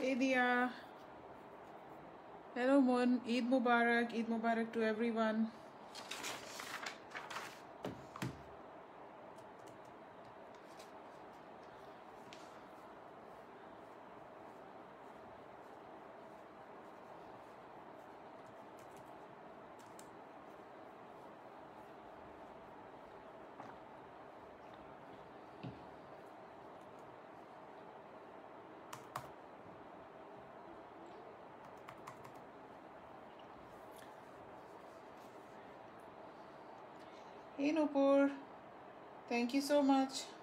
दिया हेलो मोन ईद मुबारक ईद मुबारक to everyone Thank you so much.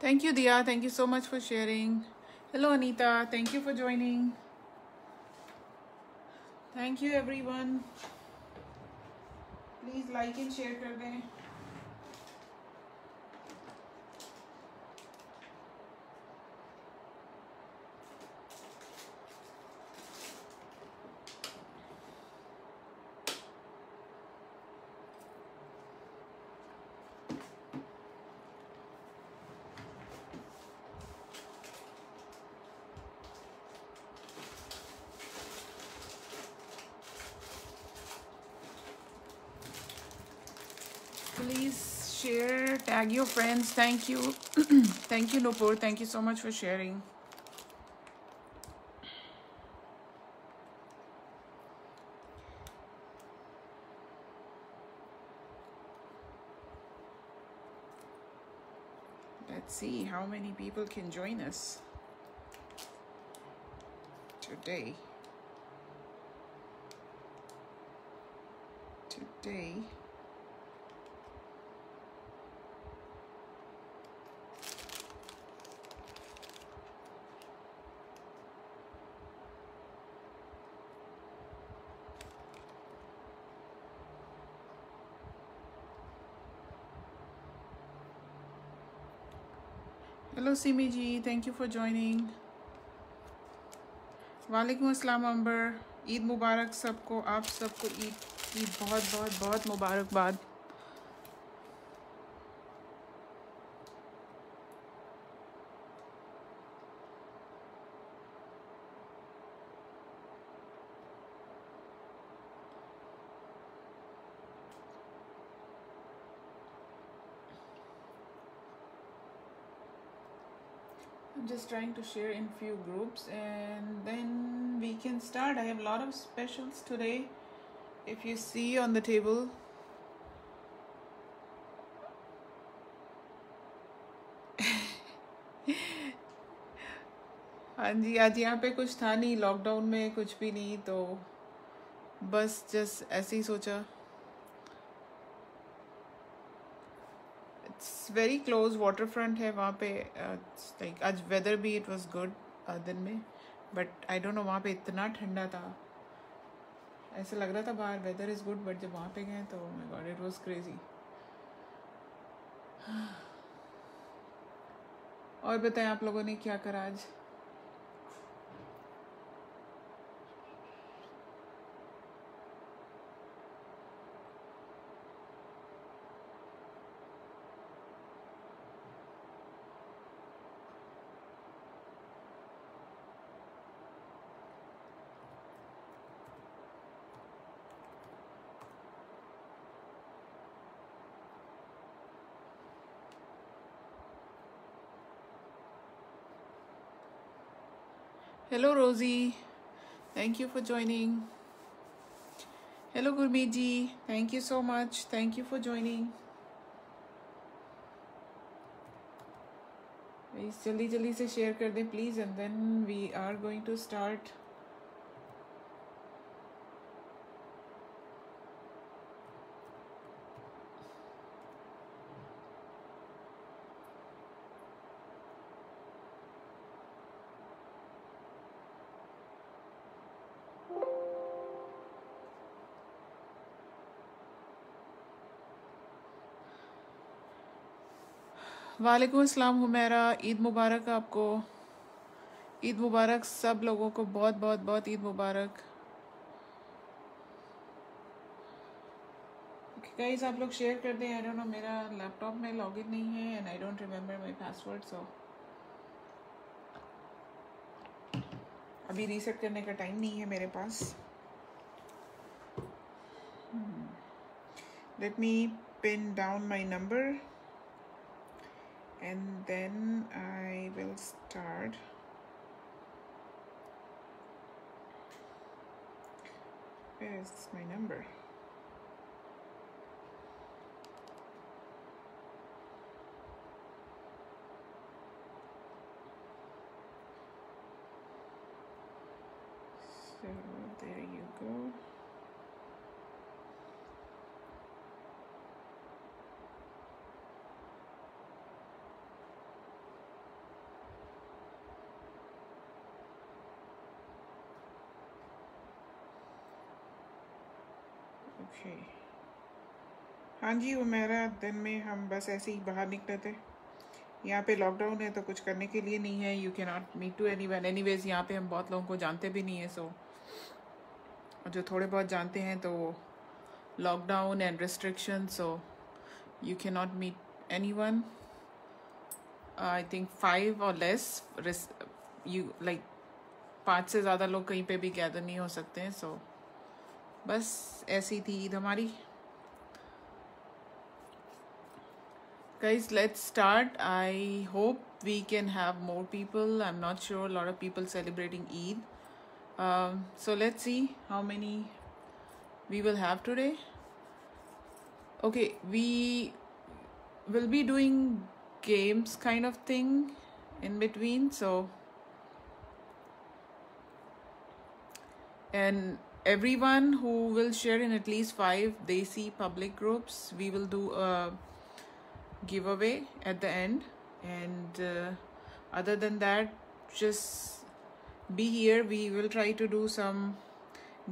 Thank you Dia. Thank you so much for sharing. Hello Anita. Thank you for joining. Thank you everyone. Please like and share कर your friends. Thank you. Thank you Nupur. Thank you so much for sharing. Let's see how many people can join us today. Today. Hello Simi ji thank you for joining वालेकुम अस्सलाम अंबर, ईद मुबारक सबको, आप सबको ईद की बहुत बहुत बहुत मुबारकबाद. just trying to share in few groups and then we can start. I have a lot of specials today. If you see on the table, हाँ जी आज यहाँ पे कुछ था नहीं लॉकडाउन में कुछ भी नहीं तो बस जस्ट ऐसे ही सोचा वेरी क्लोज वाटर फ्रंट है वहाँ पे लाइक आज वेदर भी इट वॉज़ गुड दिन में बट आई डोंट नो वहाँ पे इतना ठंडा था। ऐसा लग रहा था बाहर वेदर इज़ गुड बट जब वहाँ पे गए तो my god it was crazy और बताएँ आप लोगों ने क्या करा आज? Hello, Rosie. Thank you for joining. Hello, Gurmeet ji. Thank you so much. Thank you for joining. जल्दी जल्दी से शेयर कर दें please, and then we are going to start. वालेकुम अस्सलाम हुमैरा। ईद मुबारक आपको। ईद मुबारक सब लोगों को बहुत बहुत बहुत ईद मुबारक। गाइस आप लोग शेयर कर दें। आई डोंट नो मेरा लैपटॉप में लॉगिन नहीं है and I don't remember my password so अभी रीसेट करने का टाइम नहीं है मेरे पास। Let me pin down my number and then I will start. Where is my number okay हाँ जी वो मेरा दिन में हम बस ऐसे ही बाहर निकले थे। यहाँ पे लॉकडाउन है तो कुछ करने के लिए नहीं है। You can not meet to anyone anyways यहाँ पर हम बहुत लोगों को जानते भी नहीं है सो जो थोड़े बहुत जानते हैं तो lockdown and restriction so you can not meet anyone I think five or less you like पाँच से ज़्यादा लोग कहीं पे भी गैदर नहीं हो सकते हैं सो so, बस ऐसी थी ईद हमारी guys let's start i hope we can have more people i'm not sure a lot of people celebrating eid um, so let's see how many we will have today okay we will be doing games kind of thing in between so and everyone who will share in at least five Desi public groups, we will do a giveaway at the end. And uh, other than that, just be here. We will try to do some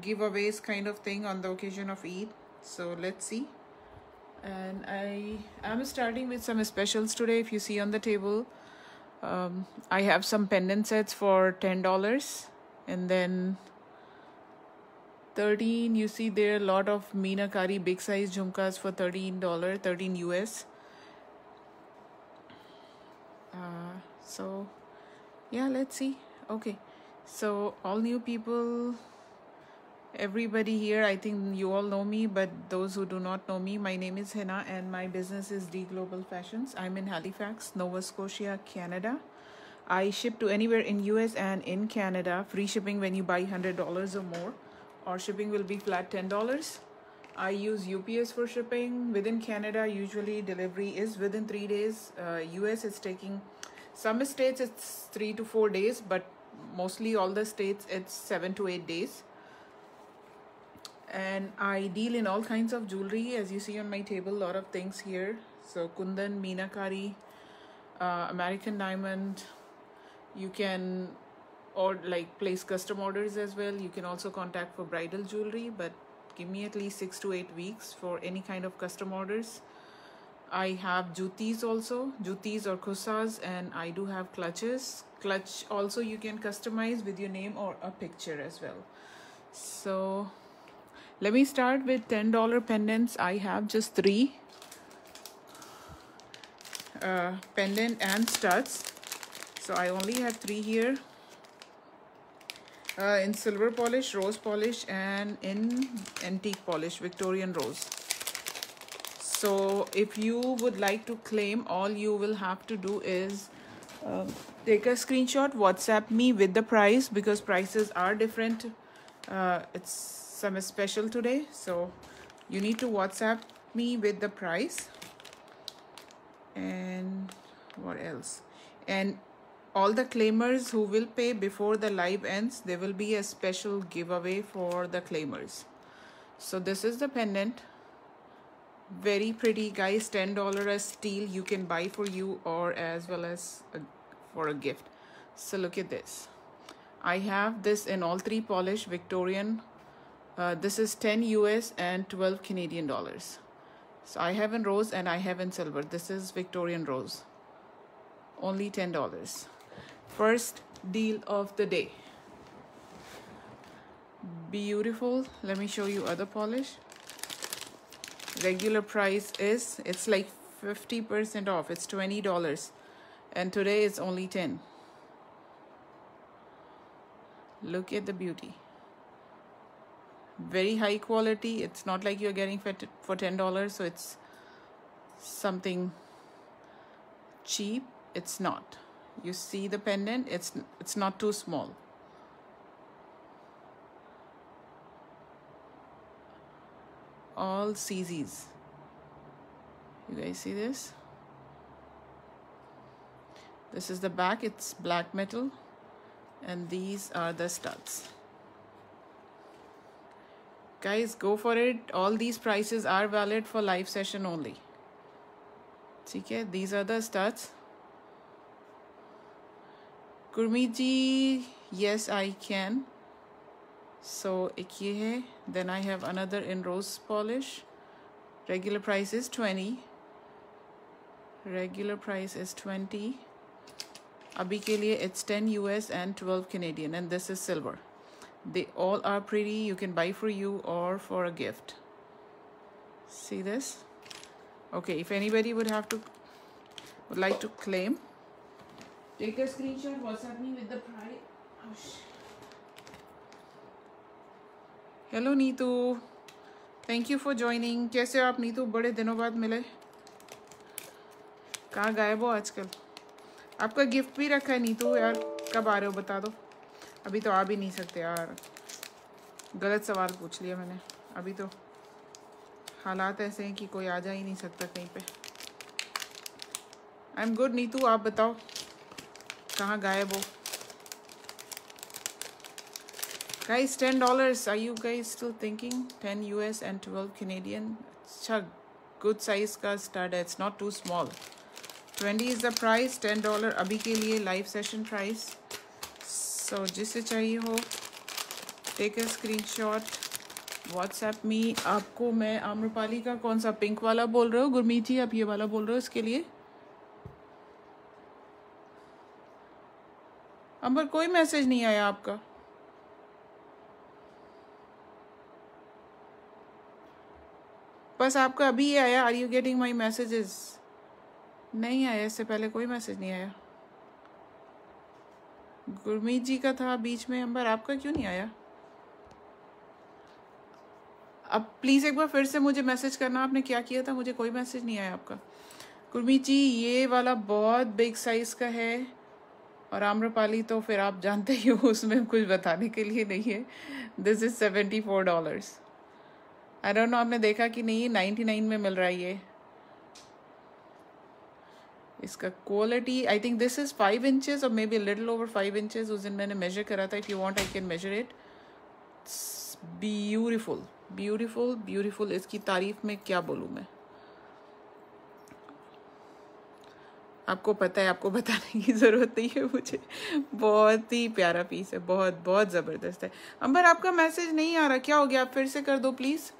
giveaways kind of thing on the occasion of Eid. So let's see. And I am starting with some specials today. If you see on the table, um, I have some pendant sets for $10 and then 13 you see there are a lot of meenakari big size jhumkas for 13 dollar 13 us uh, so yeah let's see. Okay. So all new people everybody here i think you all know me but those who do not know me my name is Hina and my business is D Global Fashions. I'm in Halifax Nova Scotia Canada. I ship to anywhere in US and in Canada. Free shipping when you buy $100 or more or shipping will be flat $10. I use UPS for shipping. Within Canada, usually delivery is within three days. Uh, US is taking, some states it's three to four days, but mostly all the states it's seven to eight days. And I deal in all kinds of jewelry. As you see on my table, a lot of things here. So Kundan, Meenakari, uh, American Diamond. You can or like place custom orders as well. You can also contact for bridal jewelry but give me at least six to eight weeks for any kind of custom orders. I have jutis also jutis or kusas and i do have clutches. Clutch also you can customize with your name or a picture as well. So let me start with $10 pendants. I have just three. Uh, pendant and studs. So i only have three here uh, in silver polish, rose polish and in antique polish, Victorian rose. So if you would like to claim, all you will have to do is uh, take a screenshot, WhatsApp me with the price because prices are different. Uh, it's some special today. So you need to WhatsApp me with the price. And what else? and all the claimers who will pay before the live ends there will be a special giveaway for the claimers. So this is the pendant. Very pretty guys. Ten dollar a steal you can buy for you or as well as a, for a gift. So look at this. I have this in all three polish victorian. Uh, this is 10 us and 12 canadian dollars. So i have in rose and i have in silver. This is victorian rose. Only ten dollars first deal of the day. Beautiful. Let me show you other polish. Regular price is it's like 50% off. It's $20 and today it's only 10 look at the beauty. Very high quality. It's not like you're getting for $10 so it's something cheap. It's not you see the pendant it's it's not too small all CZs. You guys see this? This is the back, it's black metal and these are the studs. Guys, go for it. All these prices are valid for live session only. Okay, these are the studs. Gurmeet yes I can. So ek ye hai then i have another in rose polish. Regular price is 20 regular price is 20 abhi ke liye it's 10 us and 12 canadian and this is silver. They all are pretty. You can buy for you or for a gift. See this? Okay if anybody would have to would like to claim take a screenshot whatsapp me with the price oh, hello Neetu thank you for joining कैसे हो आप नीतू बड़े दिनों बाद मिले। कहाँ गायब हो आजकल? आपका गिफ्ट भी रखा है नीतू यार। कब आ रहे हो बता दो। अभी तो आ भी नहीं सकते यार। गलत सवाल पूछ लिया मैंने। अभी तो हालात ऐसे हैं कि कोई आ जा ही नहीं सकता कहीं पे। आई एम गुड नीतू आप बताओ। कहाँ गायब हो? Guys ten dollars I you guys still thinking ten US and twelve Canadian अच्छा गुड साइज़ का स्टार्ट है. It's not too small twenty is the price ten dollar अभी के लिए लाइव सेशन प्राइस सो जिसे चाहिए हो take a screen shot WhatsApp में आपको मैं आम्रपाली का कौन सा पिंक वाला बोल रहे हो? गुरमीत जी, आप ये वाला बोल रहे हो इसके लिए? अंबर कोई मैसेज नहीं आया आपका। बस आपका अभी ये आया। Are you getting my messages नहीं आया, इससे पहले कोई मैसेज नहीं आया। गुरमीत जी का था बीच में अंबर आपका क्यों नहीं आया? अब प्लीज़ एक बार फिर से मुझे मैसेज करना, आपने क्या किया था? मुझे कोई मैसेज नहीं आया आपका। गुरमीत जी, ये वाला बहुत बिग साइज़ का है। और आम्रपाली तो फिर आप जानते ही हो, उसमें कुछ बताने के लिए नहीं है। This is seventy four dollars I don't know आपने देखा कि नहीं नाइन्टी नाइन में मिल रहा है ये। इसका quality I think this is five inches or maybe little over five inches उस दिन मैंने मेजर करा था। If you want I can measure it beautiful beautiful beautiful इसकी तारीफ़ में क्या बोलूँ मैं? आपको पता है, आपको बताने की ज़रूरत नहीं है मुझे। बहुत ही प्यारा पीस है, बहुत बहुत ज़बरदस्त है। अंबर, आपका मैसेज नहीं आ रहा, क्या हो गया? आप फिर से कर दो प्लीज़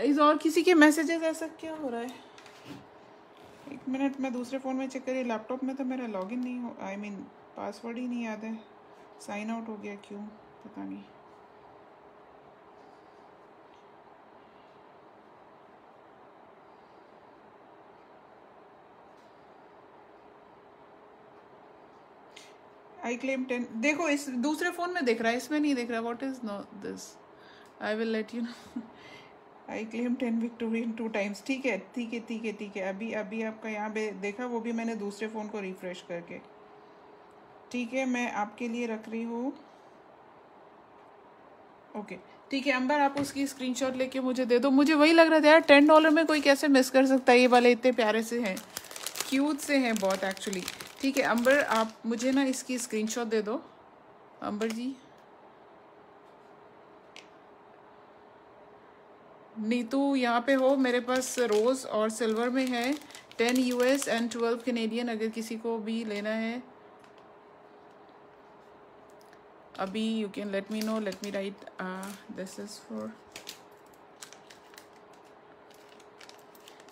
इस और किसी के मैसेजेस ऐसा क्या हो रहा है? एक मिनट मैं दूसरे फ़ोन में चेक करिए लैपटॉप में तो मेरा लॉगिन नहीं हो आई मीन पासवर्ड ही नहीं याद है। साइन आउट हो गया, क्यों? पता नहीं। आई क्लेम टेन देखो, इस दूसरे फ़ोन में देख रहा है, इसमें नहीं देख रहा। What is no this I will let you know I claim ten Victorian two times ठीक है ठीक है ठीक है ठीक है। अभी अभी आपका यहाँ पे देखा, वो भी मैंने दूसरे फ़ोन को रिफ़्रेश करके। ठीक है, मैं आपके लिए रख रही हूँ। ओके ठीक है, अंबर, आप उसकी स्क्रीनशॉट लेके मुझे दे दो। मुझे वही लग रहा था, यार टेन डॉलर में कोई कैसे मिस कर सकता है? ये वाले इतने प्यारे से हैं। क्यूट से हैं, बहुत एक्चुअली ठीक है, अंबर, आप मुझे ना इसकी स्क्रीनशॉट दे दो। अंबर जी। नीतू, यहाँ पे हो, मेरे पास रोज़ और सिल्वर में है। Ten US and twelve Canadian अगर किसी को भी लेना है। अभी you can let me know let me write this is for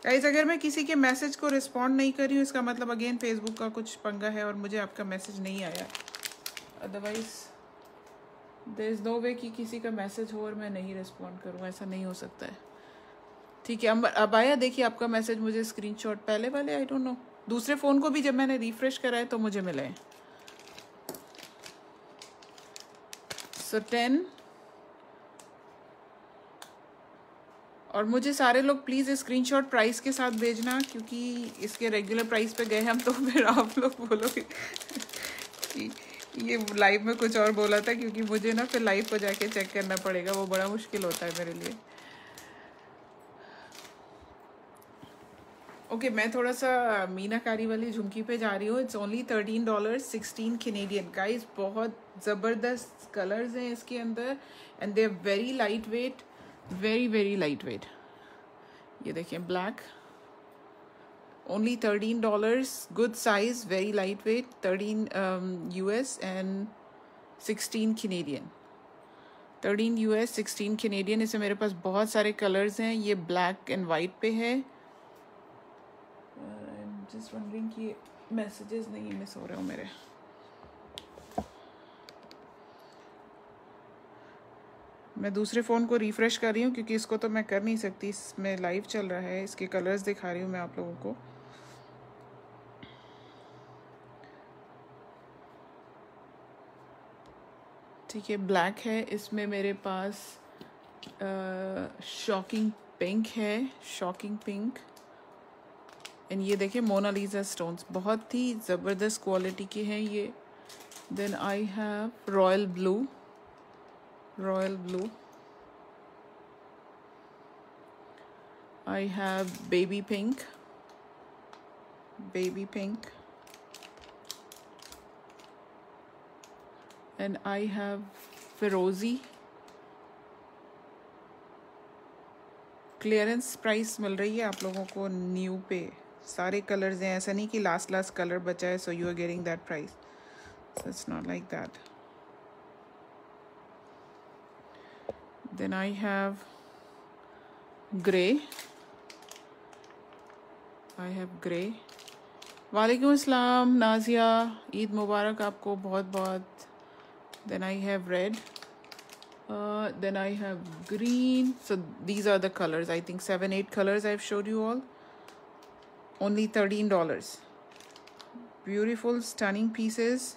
guys अगर मैं किसी के मैसेज को रिस्पॉन्ड नहीं कर हूँ, इसका मतलब अगेन फेसबुक का कुछ पंगा है और मुझे आपका मैसेज नहीं आया। Otherwise there is no way कि किसी का मैसेज हो और मैं नहीं रिस्पॉन्ड करूँ। ऐसा नहीं हो सकता है। ठीक है अब अब आया, देखिए आपका मैसेज मुझे स्क्रीनशॉट पहले वाले आई डोंट नो दूसरे फ़ोन को भी जब मैंने रिफ्रेश करा है तो मुझे मिले हैं। सो टेन और मुझे सारे लोग प्लीज़ स्क्रीनशॉट प्राइस के साथ भेजना क्योंकि इसके रेगुलर प्राइस पे गए हम तो फिर आप लोग बोलोगे कि ये लाइव में कुछ और बोला था क्योंकि मुझे ना फिर लाइव को जाके चेक करना पड़ेगा वो बड़ा मुश्किल होता है मेरे लिए। ओके okay, मैं थोड़ा सा मीनाकारी वाली झुमकी पे जा रही हूँ। It's only thirteen dollar sixteen Canadian guys बहुत ज़बरदस्त कलर्स हैं इसके अंदर and they very light weight very very light weight ये देखें black only $13 good size very lightweight. 13 um, US and 16 Canadian. 13 US 16 Canadian. इसे मेरे पास बहुत सारे कलर्स हैं. ये ब्लैक एंड वाइट पे है. जस्ट वंडरिंग कि मैसेजेस नहीं मिस हो रहे हो मेरे। मैं दूसरे फ़ोन को रिफ़्रेश कर रही हूँ क्योंकि इसको तो मैं कर नहीं सकती। इसमें लाइव चल रहा है। इसके कलर्स दिखा रही हूँ मैं आप लोगों को। ठीक है ब्लैक है। इसमें मेरे पास शॉकिंग पिंक है। शॉकिंग पिंक एंड ये देखिए मोनालिजा स्टोन्स बहुत ही ज़बरदस्त क्वालिटी के हैं ये। Then I have royal blue royal blue I have baby pink baby pink and I have Ferozi. Clearance price मिल रही है आप लोगों को न्यू पे। सारे कलर्स हैं। ऐसा नहीं कि लास्ट लास्ट कलर बचा है so you are getting that price it's not like that then I have grey I have grey वालेकुम अस्सलाम नाजिया ईद मुबारक आपको बहुत बहुत then I have red uh, then I have green so these are the colors I think seven eight colors I've showed you all only $13 beautiful stunning pieces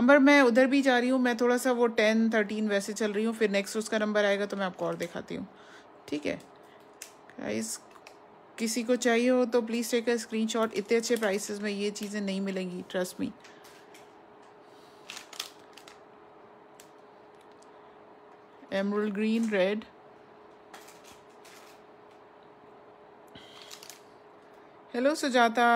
अंबर, मैं उधर भी जा रही हूँ, मैं थोड़ा सा वो टेन थर्टीन वैसे चल रही हूँ, फिर नेक्स्ट उसका नंबर आएगा तो मैं आपको और दिखाती हूँ। ठीक है? गाइस किसी को चाहिए हो तो प्लीज़ टेक अ स्क्रीनशॉट इतने अच्छे प्राइसेस में ये चीज़ें नहीं मिलेंगी trust me emerald green red hello Sujata.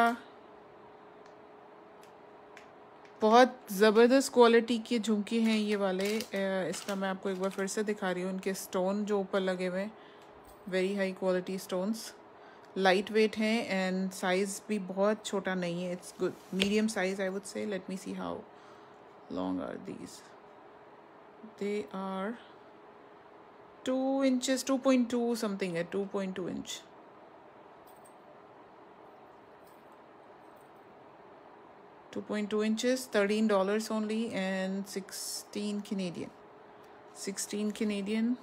बहुत ज़बरदस्त क्वालिटी के झुमके हैं ये वाले। इसका मैं आपको एक बार फिर से दिखा रही हूँ। इनके स्टोन जो ऊपर लगे हुए हैं very high quality stones light weight हैं एंड साइज़ भी बहुत छोटा नहीं है। It's good medium size I would say let me see how long are these they are two inches two point two something है two point two inch two point two inches thirteen dollars only and sixteen Canadian sixteen Canadian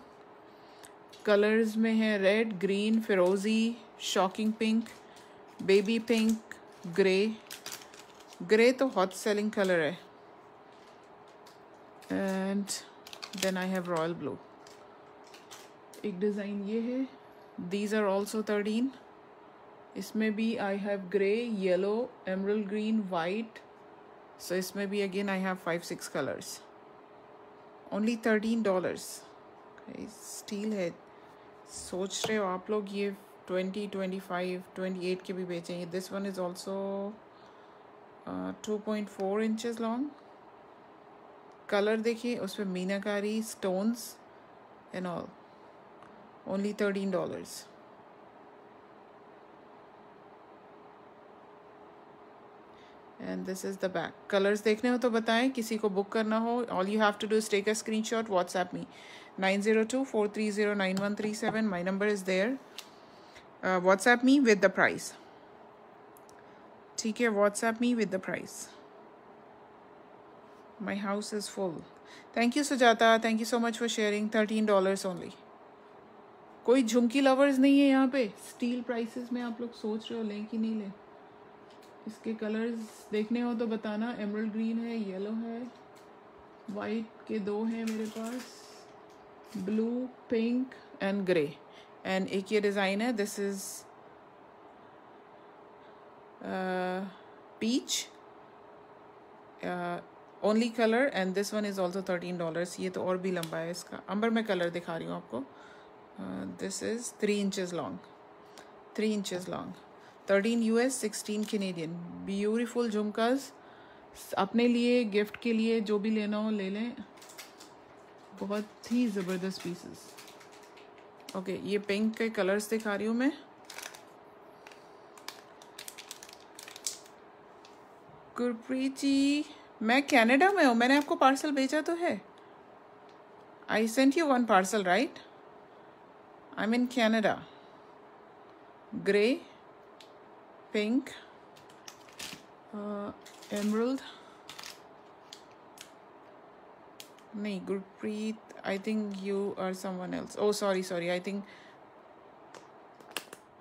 colours में है red green फिरोज़ी shocking pink baby pink grey grey तो hot selling colour है. And then I have royal blue एक design ये है. These are also thirteen इसमें भी I have grey yellow emerald green white so इसमें भी again I have five six colours only thirteen dollars steal है. सोच रहे हो आप लोग ये twenty twenty five twenty eight के भी बेचेंगे this one is also two point four inches long colour देखिए, उसमें meenakari stones and all only thirteen dollars and this is the back colours देखने हो तो बताएँ, किसी को बुक करना हो all you have to do take a screen shot WhatsApp me nine zero two four three zero nine one three seven my number is there WhatsApp me with the price ठीक है WhatsApp me with the price my house is full thank you Sujata thank you so much for sharing thirteen dollars only कोई झुमकी lovers नहीं है यहाँ पे? Steal prices में आप लोग सोच रहे हो लें कि नहीं लें? इसके कलर्स देखने हो तो बताना। एमरल्ड ग्रीन है येलो है वाइट के दो हैं मेरे पास। Blue pink and grey and एक ये डिज़ाइन है this is peach only colour and this one is also thirteen dollars ये तो और भी लंबा है इसका। अंबर, में कलर दिखा रही हूँ आपको। This is three inches long three inches long thirteen U S sixteen Canadian beautiful jhumkas अपने लिए गिफ्ट के लिए, जो भी लेना हो, ले लें। बहुत ही ज़बरदस्त पीसेस ओके ये पिंक के कलर्स दिखा रही हूँ मैं। गुरप्रीत जी, मैं कनाडा में हूँ। मैंने आपको पार्सल भेजा तो है। I sent you one parcel right I mean Canada grey pink, uh, emerald. No, Gurpreet, I think you are someone else. Oh, sorry, sorry. I think.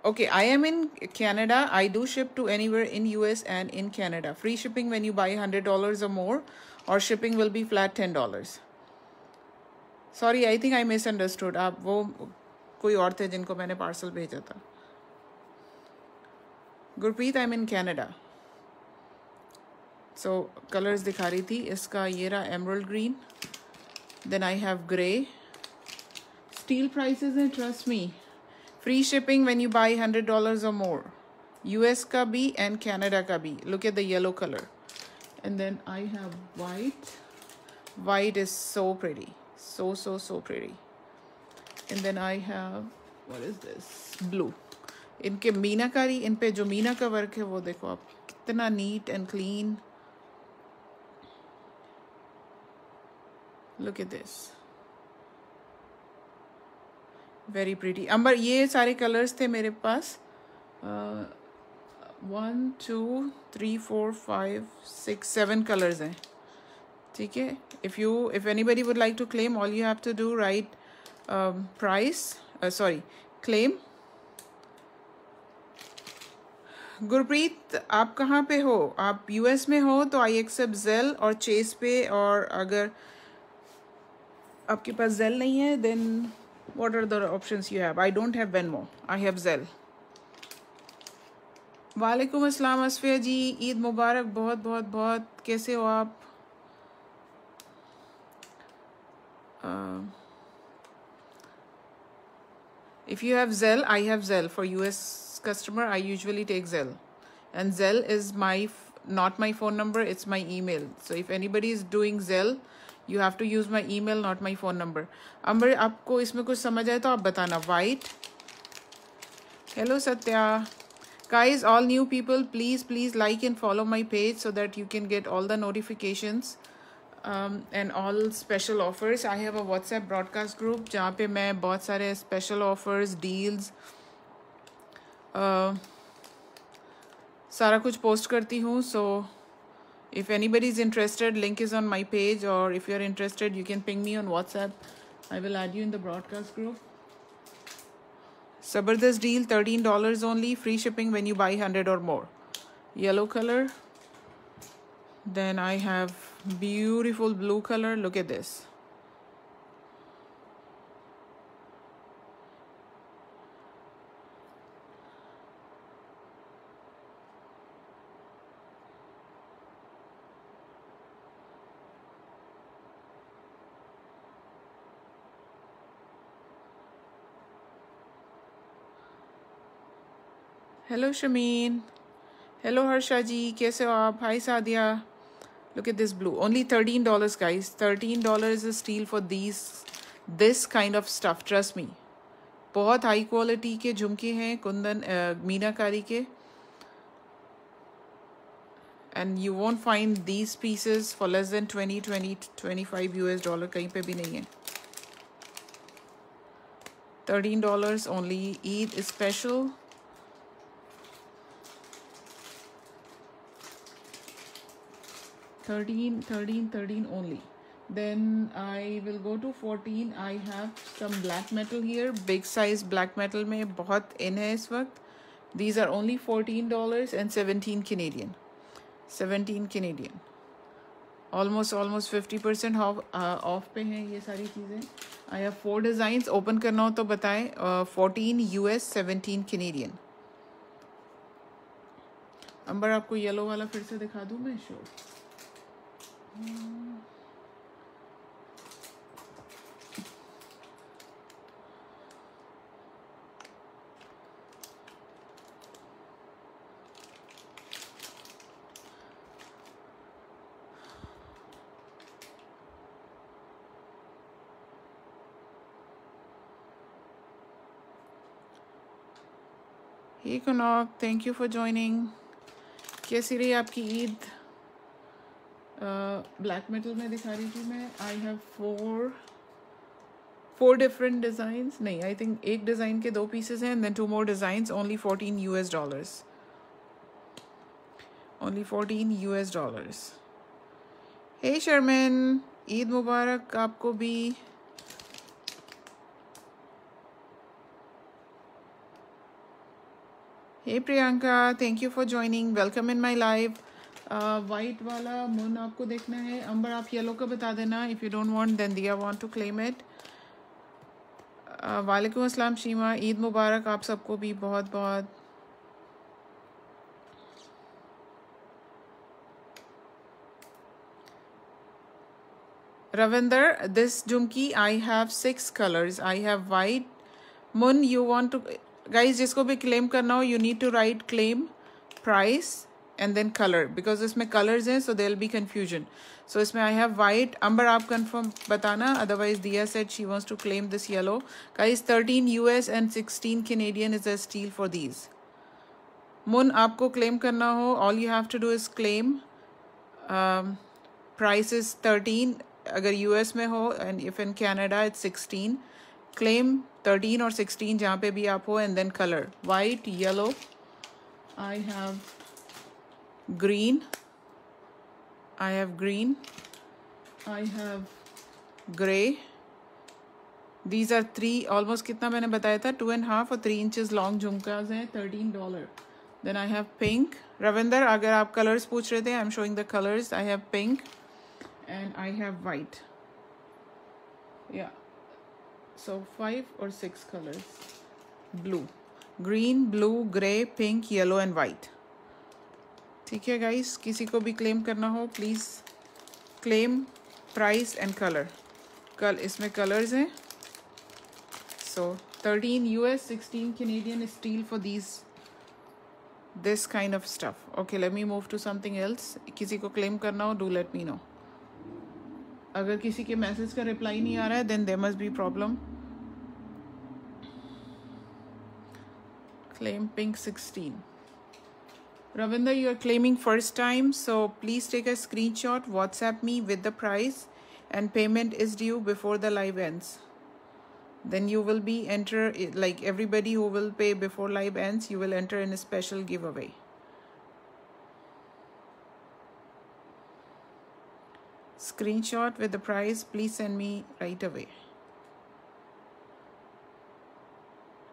Okay, I am in Canada. I do ship to anywhere in US and in Canada. Free shipping when you buy $100 or more, or shipping will be flat $10. Sorry, I think I misunderstood. आप वो कोई और थे जिनको मैंने parcel भेजा था Gurpreet I am in Canada so colours दिखा रही थी इसका ये रहा emerald green then I have grey steal prices हैं trust me free shipping when you buy hundred dollars or more US का भी एंड कैनेडा का भी look at the yellow colour and then I have white. White is so pretty. So, so, so pretty. And then I have, what is this? Blue. इनके मीनाकारी, इन पे जो मीना का work है, वो देखो आप कितना neat and clean look at this very pretty Amber ये सारे कलर्स थे मेरे पास। One two three four five six seven colours हैं। ठीक है? If you if anybody would like to claim all you have to do write price sorry claim Gurpreet, आप कहाँ पे हो? आप यूएस में हो तो आई एक्सेप्ट जेल और चेस पे, और अगर आपके पास जेल नहीं है then what are the option you have I don't have Venmo I have Zelle वालेकुम अस्सलाम, असफिया जी। ईद मुबारक, बहुत बहुत बहुत। कैसे हो आप? If you have Zelle I have Zelle for US customer, I usually take Zelle. And Zelle is my, not my phone number, it's my email. So if anybody is doing Zelle, you have to use my email, not my phone number. Amber, आपको इसमें कुछ समझ आए तो आप बताना. White. Hello, Satya. Guys, all new people, please, please like and follow my page so that you can get all the notifications um, and all special offers. I have a WhatsApp broadcast group जहाँ पे मैं बहुत सारे special offers, deals, सारा कुछ post करती हूँ so if anybody is interested link is on my page और if you are interested you can ping me on WhatsApp I will add you in the broadcast group Zabardast deal $13 only free shipping when you buy 100 or more yellow color then I have beautiful blue color look at this hello Shameen hello Harsha ji कैसे हो आप? Hi Sadia look at this blue. Only 13 dollars, guys. 13 dollars is steal for these, this kind of stuff. Trust me. बहुत high quality के झुमके हैं, कुंदन मीनाकारी के। And you won't find these pieces for less than twenty twenty twenty five US dollar कहीं पे भी नहीं है। Thirteen dollars only Eid special thirteen thirteen thirteen only then I will go to 14 I have some black metal here big size black metal में बहुत in है इस वक्त these are only 14 dollars and 17 Canadian 17 Canadian almost almost 50 percent off uh, off पे हैं ये सारी चीज़ें I have four designs open करना हो तो बताएँ uh, 14 US 17 Canadian अंबर आपको येलो वाला फिर से दिखा दूँ मैं sure Hey Kunal, thank you for joining. कैसी रही आपकी ईद ब्लैक मेटल में दिखा रही थी मैं। I have four four different designs नहीं आई थिंक एक डिज़ाइन के दो पीसेस हैं then two more designs only fourteen US dollars only fourteen US dollars hey Sharmin Eid मुबारक आपको भी। Hey Priyanka thank you for joining welcome in my live white वाला मुन आपको देखना है। अंबर, आप येलो का बता देना। If you don't want then Diya want to claim it वालेकुम अस्सलाम, शीमा। ईद मुबारक आप सबको भी बहुत बहुत। Ravinder this Jhumki I have six colours I have white मुन यू वांट टू गाइस जिसको भी क्लेम करना हो you need to write claim price and then colour because इसमें कलर्स हैं सो देर बी कन्फ्यूज़न सो इसमें आई हैव वाइट अंबर, आप confirm बताना otherwise Diya said she wants to claim this yellow guys thirteen US and sixteen Canadian is a steal for these मुन आपको claim करना हो all you have to do is claim price is thirteen अगर U S में हो and if in Canada is sixteen claim thirteen और sixteen जहाँ पे भी आप हो and then colour white yellow I have green I have green I have grey these are three almost कितना मैंने बताया था? टू एंड हाफ़ और थ्री इंचज लॉन्ग झुमकाज हैं thirteen dollar then I have pink Ravinder अगर आप colours पूछ रहे थे am showing the colours I have pink and I have white या so five or six colors. Blue. Green blue gray pink yellow and white. ठीक है guys किसी को भी क्लेम करना हो please claim price and colour कल इसमें कलर्स हैं. So thirteen US sixteen Canadian steal for these this kind of stuff okay let me move to something else किसी को क्लेम करना हो डू लेट मी नो अगर किसी के मैसेज का रिप्लाई नहीं आ रहा है then they must be problem claim pink 16 Ravinder you are claiming first time so please take a screenshot whatsapp me with the price and payment is due before the live ends. Then you will be enter like everybody who will pay before live ends you will enter in a special giveaway. Screenshot with the price please send me right away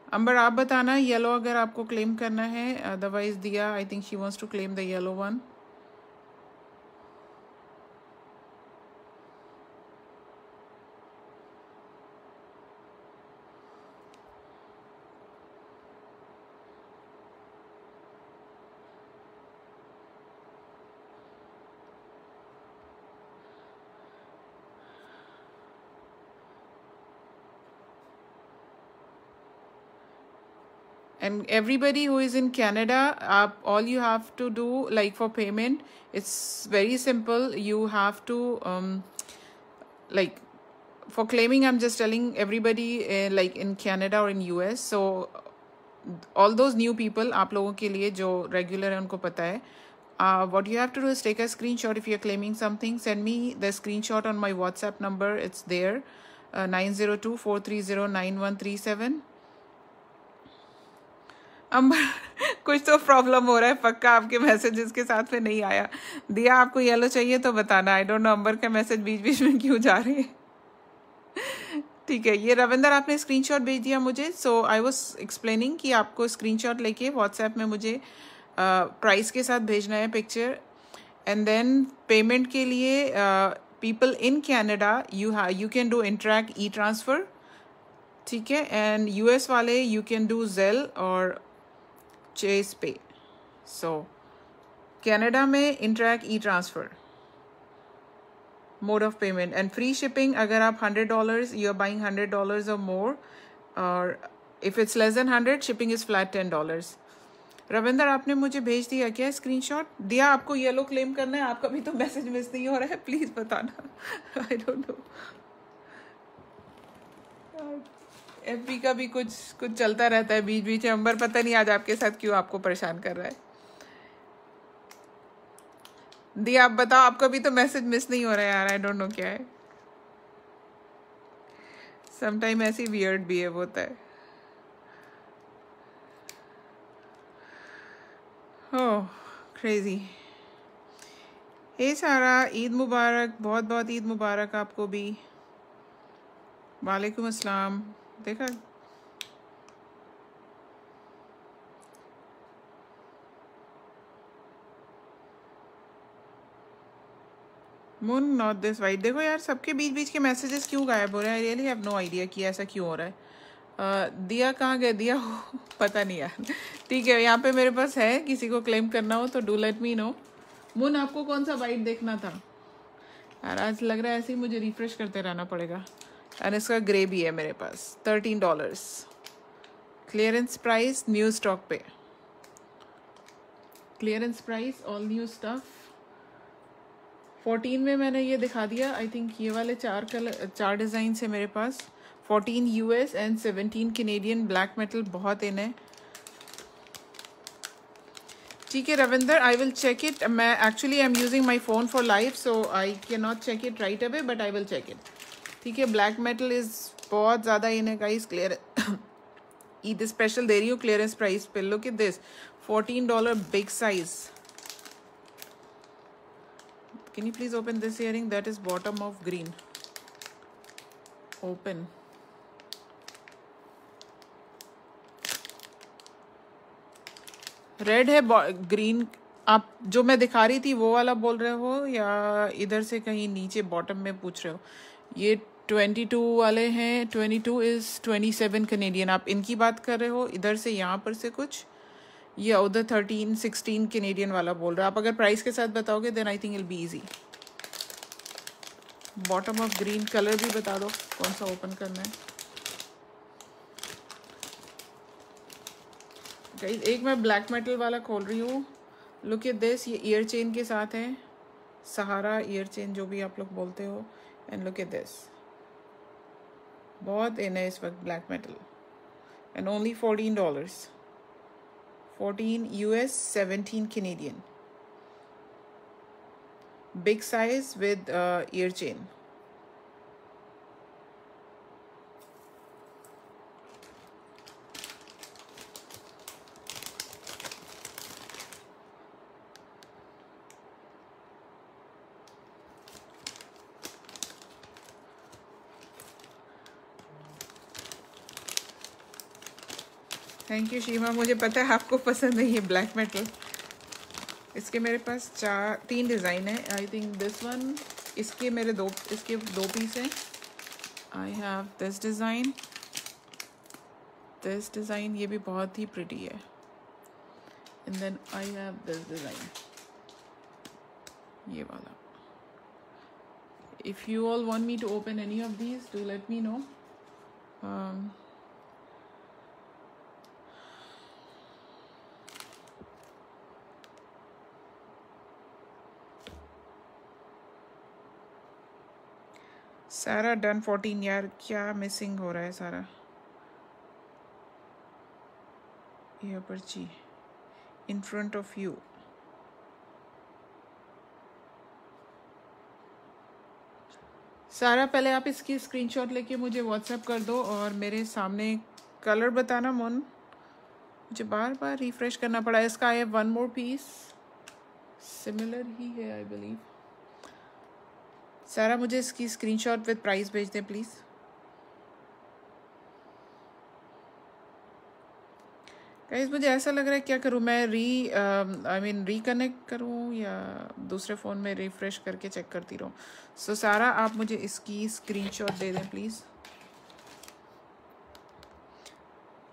Amber, आप बताना yellow अगर आपको claim करना है otherwise Diya I think she wants to claim the yellow one and everybody who is in canada uh, all you have to do like for payment it's very simple you have to um, like for claiming i'm just telling everybody uh, like in canada or in us so all those new people आप लोगों के लिए जो regular है उनको पता है uh, what you have to do is take a screenshot if you're claiming something send me the screenshot on my whatsapp number it's there uh, 902 430 9137 अंबर कुछ तो प्रॉब्लम हो रहा है पक्का आपके मैसेजेस के साथ में नहीं आया। दिया आपको येलो चाहिए तो बताना। आई डोंट नो अंबर का मैसेज बीच बीच में क्यों जा रहे हैं? ठीक है ये रविंदर आपने स्क्रीनशॉट भेज दिया मुझे। सो आई वाज एक्सप्लेनिंग कि आपको स्क्रीनशॉट लेके व्हाट्सएप में मुझे प्राइस uh, के साथ भेजना है पिक्चर एंड देन पेमेंट के लिए people in Canada you you can do Interac e transfer ठीक है एंड यूएस वाले यू कैन डू जेल और चेस पे सो कनाडा में Interac e transfer mode of payment and free shipping अगर आप hundred dollars you are buying hundred dollars और more और if it's less than hundred shipping is flat ten dollars Ravinder, आपने मुझे भेज दिया क्या स्क्रीनशॉट दिया आपको येलो क्लेम करना है आपका भी तो मैसेज मिस नहीं हो रहा है प्लीज़ बताना. आई डोंट नो एफ़ का भी कुछ कुछ चलता रहता है बीच बीच में। अंबर, पता नहीं आज आपके साथ क्यों आपको परेशान कर रहा है। दी, आप बताओ, आपका भी तो मैसेज मिस नहीं हो रहा है यार आई डोंट नो क्या है। समटाइम ऐसी वियर्ड बिहेव होता है। ओह क्रेजी हे सारा ईद मुबारक बहुत बहुत ईद मुबारक आपको भी। वालेकुम अस्सलाम। देखा मून नॉट दिस वाइट देखो यार सबके बीच बीच के मैसेजेस क्यों गायब हो रहे हैं? रियली हैव नो आइडिया कि ऐसा क्यों हो रहा है। uh, दिया कहाँ गया? दिया हो? पता नहीं यार। ठीक है यहाँ पे मेरे पास है किसी को क्लेम करना हो तो डू लेट मी नो मुन आपको कौन सा वाइट देखना था? यार आज लग रहा है ऐसे ही मुझे रिफ्रेश करते रहना पड़ेगा। एंड इसका ग्रे भी है मेरे पास thirteen dollars clearance price new stock पे. Clearance price all new stuff fourteen में मैंने ये दिखा दिया. आई थिंक ये वाले चार कलर चार डिज़ाइन है मेरे पास. Fourteen US and seventeen Canadian black metal बहुत इन है. ठीक है, Ravinder I will check it मैं actually I am using my phone for life so I can not check it right away but I will check it ठीक है black metal is बहुत ज़्यादा in है guys clear Eid special दे रही हूँ clearance price पे। Look it this fourteen dollar big size can you please open this earring? That is bottom of green open red है ग्रीन आप जो मैं दिखा रही थी, वो वाला बोल रहे हो या इधर से कहीं नीचे बॉटम में पूछ रहे हो? ये ट्वेंटी टू वाले हैं twenty two is twenty seven Canadian आप इनकी बात कर रहे हो, इधर से यहाँ पर से कुछ? या उधर थर्टीन सिक्सटीन कनेडियन वाला बोल रहे हो। आप अगर प्राइस के साथ बताओगे then I think it'll be easy bottom of green colour भी बता दो, कौन सा ओपन करना है? एक मैं ब्लैक मेटल वाला खोल रही हूँ। लुक एट दिस ये ईयर चेन के साथ है। सहारा ईयर चेन जो भी आप लोग बोलते हो। and look at this. बहुत nice for black metal. And only $14 14 US 17 Canadian. Big size with uh, ear chain. Thank you Sheema मुझे पता है आपको पसंद नहीं है ब्लैक मेटल इसके मेरे पास चार तीन डिज़ाइन है. आई थिंक दिस वन इसके मेरे दो इसके दो पीस हैं. I have this design this design ये भी बहुत ही प्रिटी है. And then I have this design ये वाला. You all want me to open any of these do let me know. Um, Sara done fourteen यार क्या मिसिंग हो रहा है सारा यह पर्ची in front of you Sarah पहले आप इसकी स्क्रीनशॉट लेके मुझे व्हाट्सएप कर दो और मेरे सामने कलर बताना मोन मुझे बार बार रिफ्रेश करना पड़ा इसका I have one more piece similar ही है आई बिलीव सारा मुझे इसकी स्क्रीनशॉट विद प्राइस भेज दें प्लीज़ गाइस मुझे ऐसा लग रहा है क्या करूँ? मैं री आई मीन रिकनेक्ट करूँ या दूसरे फ़ोन में रिफ़्रेश करके चेक करती रहूँ? सो so, सारा आप मुझे इसकी स्क्रीनशॉट दे दें प्लीज़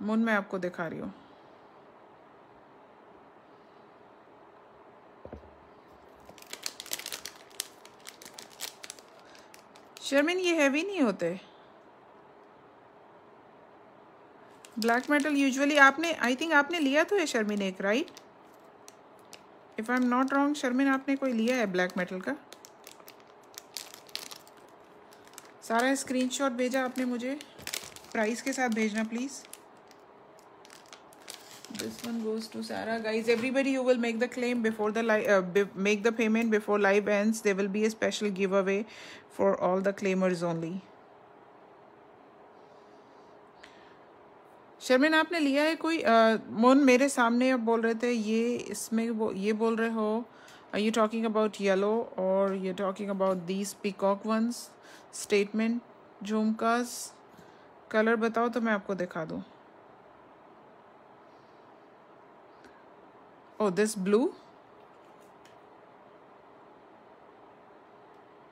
मुन मैं आपको दिखा रही हूँ। शर्मिन, ये हैवी नहीं होते। ब्लैक मेटल यूजुअली आपने आई थिंक आपने लिया तो है शर्मिन एक right if I am not wrong Sharmin आपने कोई लिया है ब्लैक मेटल का? सारा स्क्रीनशॉट भेजा आपने मुझे। प्राइस के साथ भेजना please this one goes to Sarah guys everybody you will make the claim before the uh, make the payment before live ends there will be a special giveaway for all the claimers only Sharmin आपने लिया है कोई मोन मेरे सामने अब बोल रहे थे ये इसमें बो, ये बोल रहे हो यू टॉकिंग अबाउट येलो और you talking about these peacock ones statement jhumkas colour बताओ तो मैं आपको दिखा दूँ oh this blue?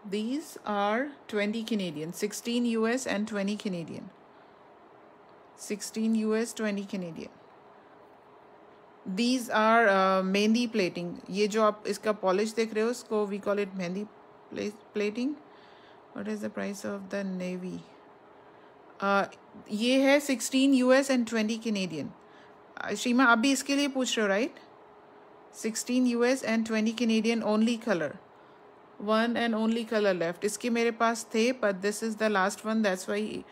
These are 20 Canadian 16 US and 20 Canadian. 16 US 20 Canadian. These are uh, mehndi plating ये जो आप इसका पॉलिश देख रहे हो उसको we call it mehndi plating what is the price of the navy ये है 16 यूएस एंड 20 कैनेडियन शीमा आप भी इसके लिए पूछ रहे हो right 16 US and 20 Canadian only colour one and only colour left इसके मेरे पास थे but this is the last one that's why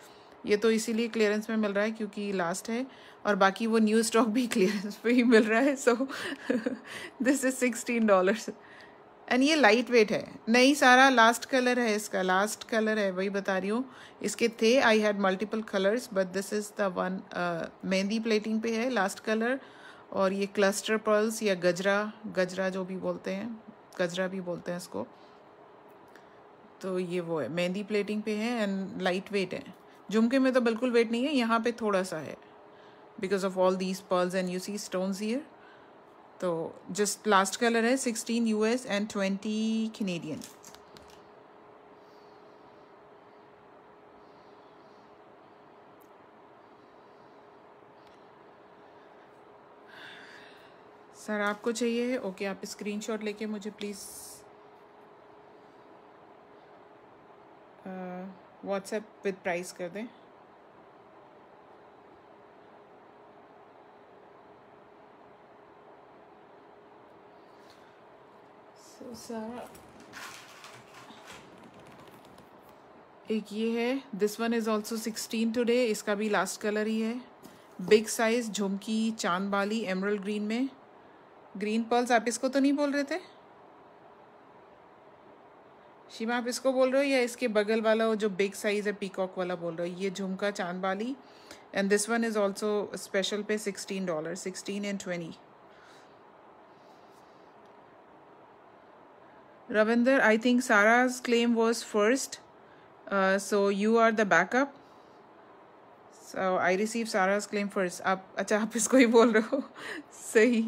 ये तो इसीलिए क्लियरेंस में मिल रहा है क्योंकि लास्ट है, और बाकी वो न्यू स्टॉक भी क्लियरेंस पे ही मिल रहा है so this is sixteen dollars and ये लाइट वेट है. नहीं, सारा लास्ट कलर है इसका लास्ट कलर है, वही बता रही हूँ। इसके थे I had multiple colours but this is the one mehndi plating पे है लास्ट कलर और ये क्लस्टर पर्ल्स या गजरा गजरा जो भी बोलते हैं, गजरा भी बोलते हैं इसको। तो ये वो है, मेहंदी प्लेटिंग पे है एंड लाइट वेट है। झुमके में तो बिल्कुल वेट नहीं है, यहाँ पे थोड़ा सा है। Because of all these pearls and you see stones ear तो जस्ट लास्ट कलर है sixteen US and twenty Canadian sir आपको चाहिए? ओके आप स्क्रीनशॉट लेके मुझे प्लीज़ व्हाट्सएप विद प्राइस कर दें। So, सारा एक ये है this one is also sixteen today इसका भी लास्ट कलर ही है। बिग साइज़ झुमकी चाँद बाली एमरल ग्रीन में। ग्रीन पर्ल्स आप इसको तो नहीं बोल रहे थे? शिमा, आप इसको बोल रहे हो या इसके बगल वाला वो जो बिग साइज़ है पीकॉक वाला बोल रहे हो? ये झुमका चाँद वाली and this one is also special पे sixteen dollar sixteen and twenty Ravinder I think Sara's claim was first so you are the backup so I receive Sara's claim first आप अच्छा आप इसको ही बोल रहे हो सही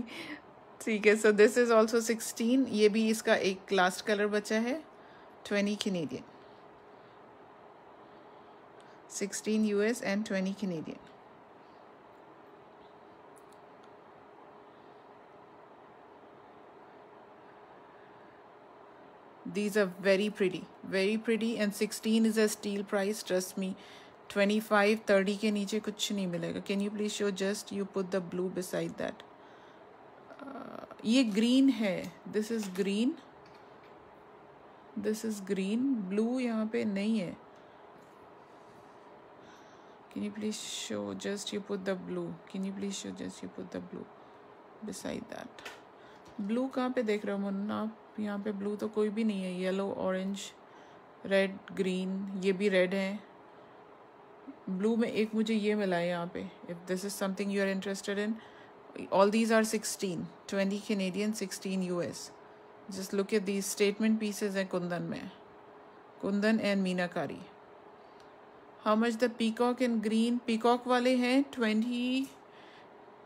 ठीक है so this is also sixteen ये भी इसका एक लास्ट कलर बचा है twenty 20 Canadian. 16 US and 20 Canadian. These are very pretty, very pretty and 16 is a steal price, trust me. 25, 30 के नीचे कुछ नहीं मिलेगा. Can you please show just you put the blue beside that. ये green है. This is green this is green blue यहाँ पे नहीं है. Can you please show just you put the blue? Can you please show just you put the blue beside that? Blue कहाँ पे देख रहे हो मुन्ना? आप यहाँ पे ब्लू तो कोई भी नहीं है. येलो ऑरेंज रेड ग्रीन ये भी रेड है. ब्लू में एक मुझे ये मिला है यहाँ पे. If this is something you are interested in Canadian sixteen US just look at these statement pieces हैं कुंदन में। Kundan and meenakari. How much the peacock in green peacock वाले हैं? Twenty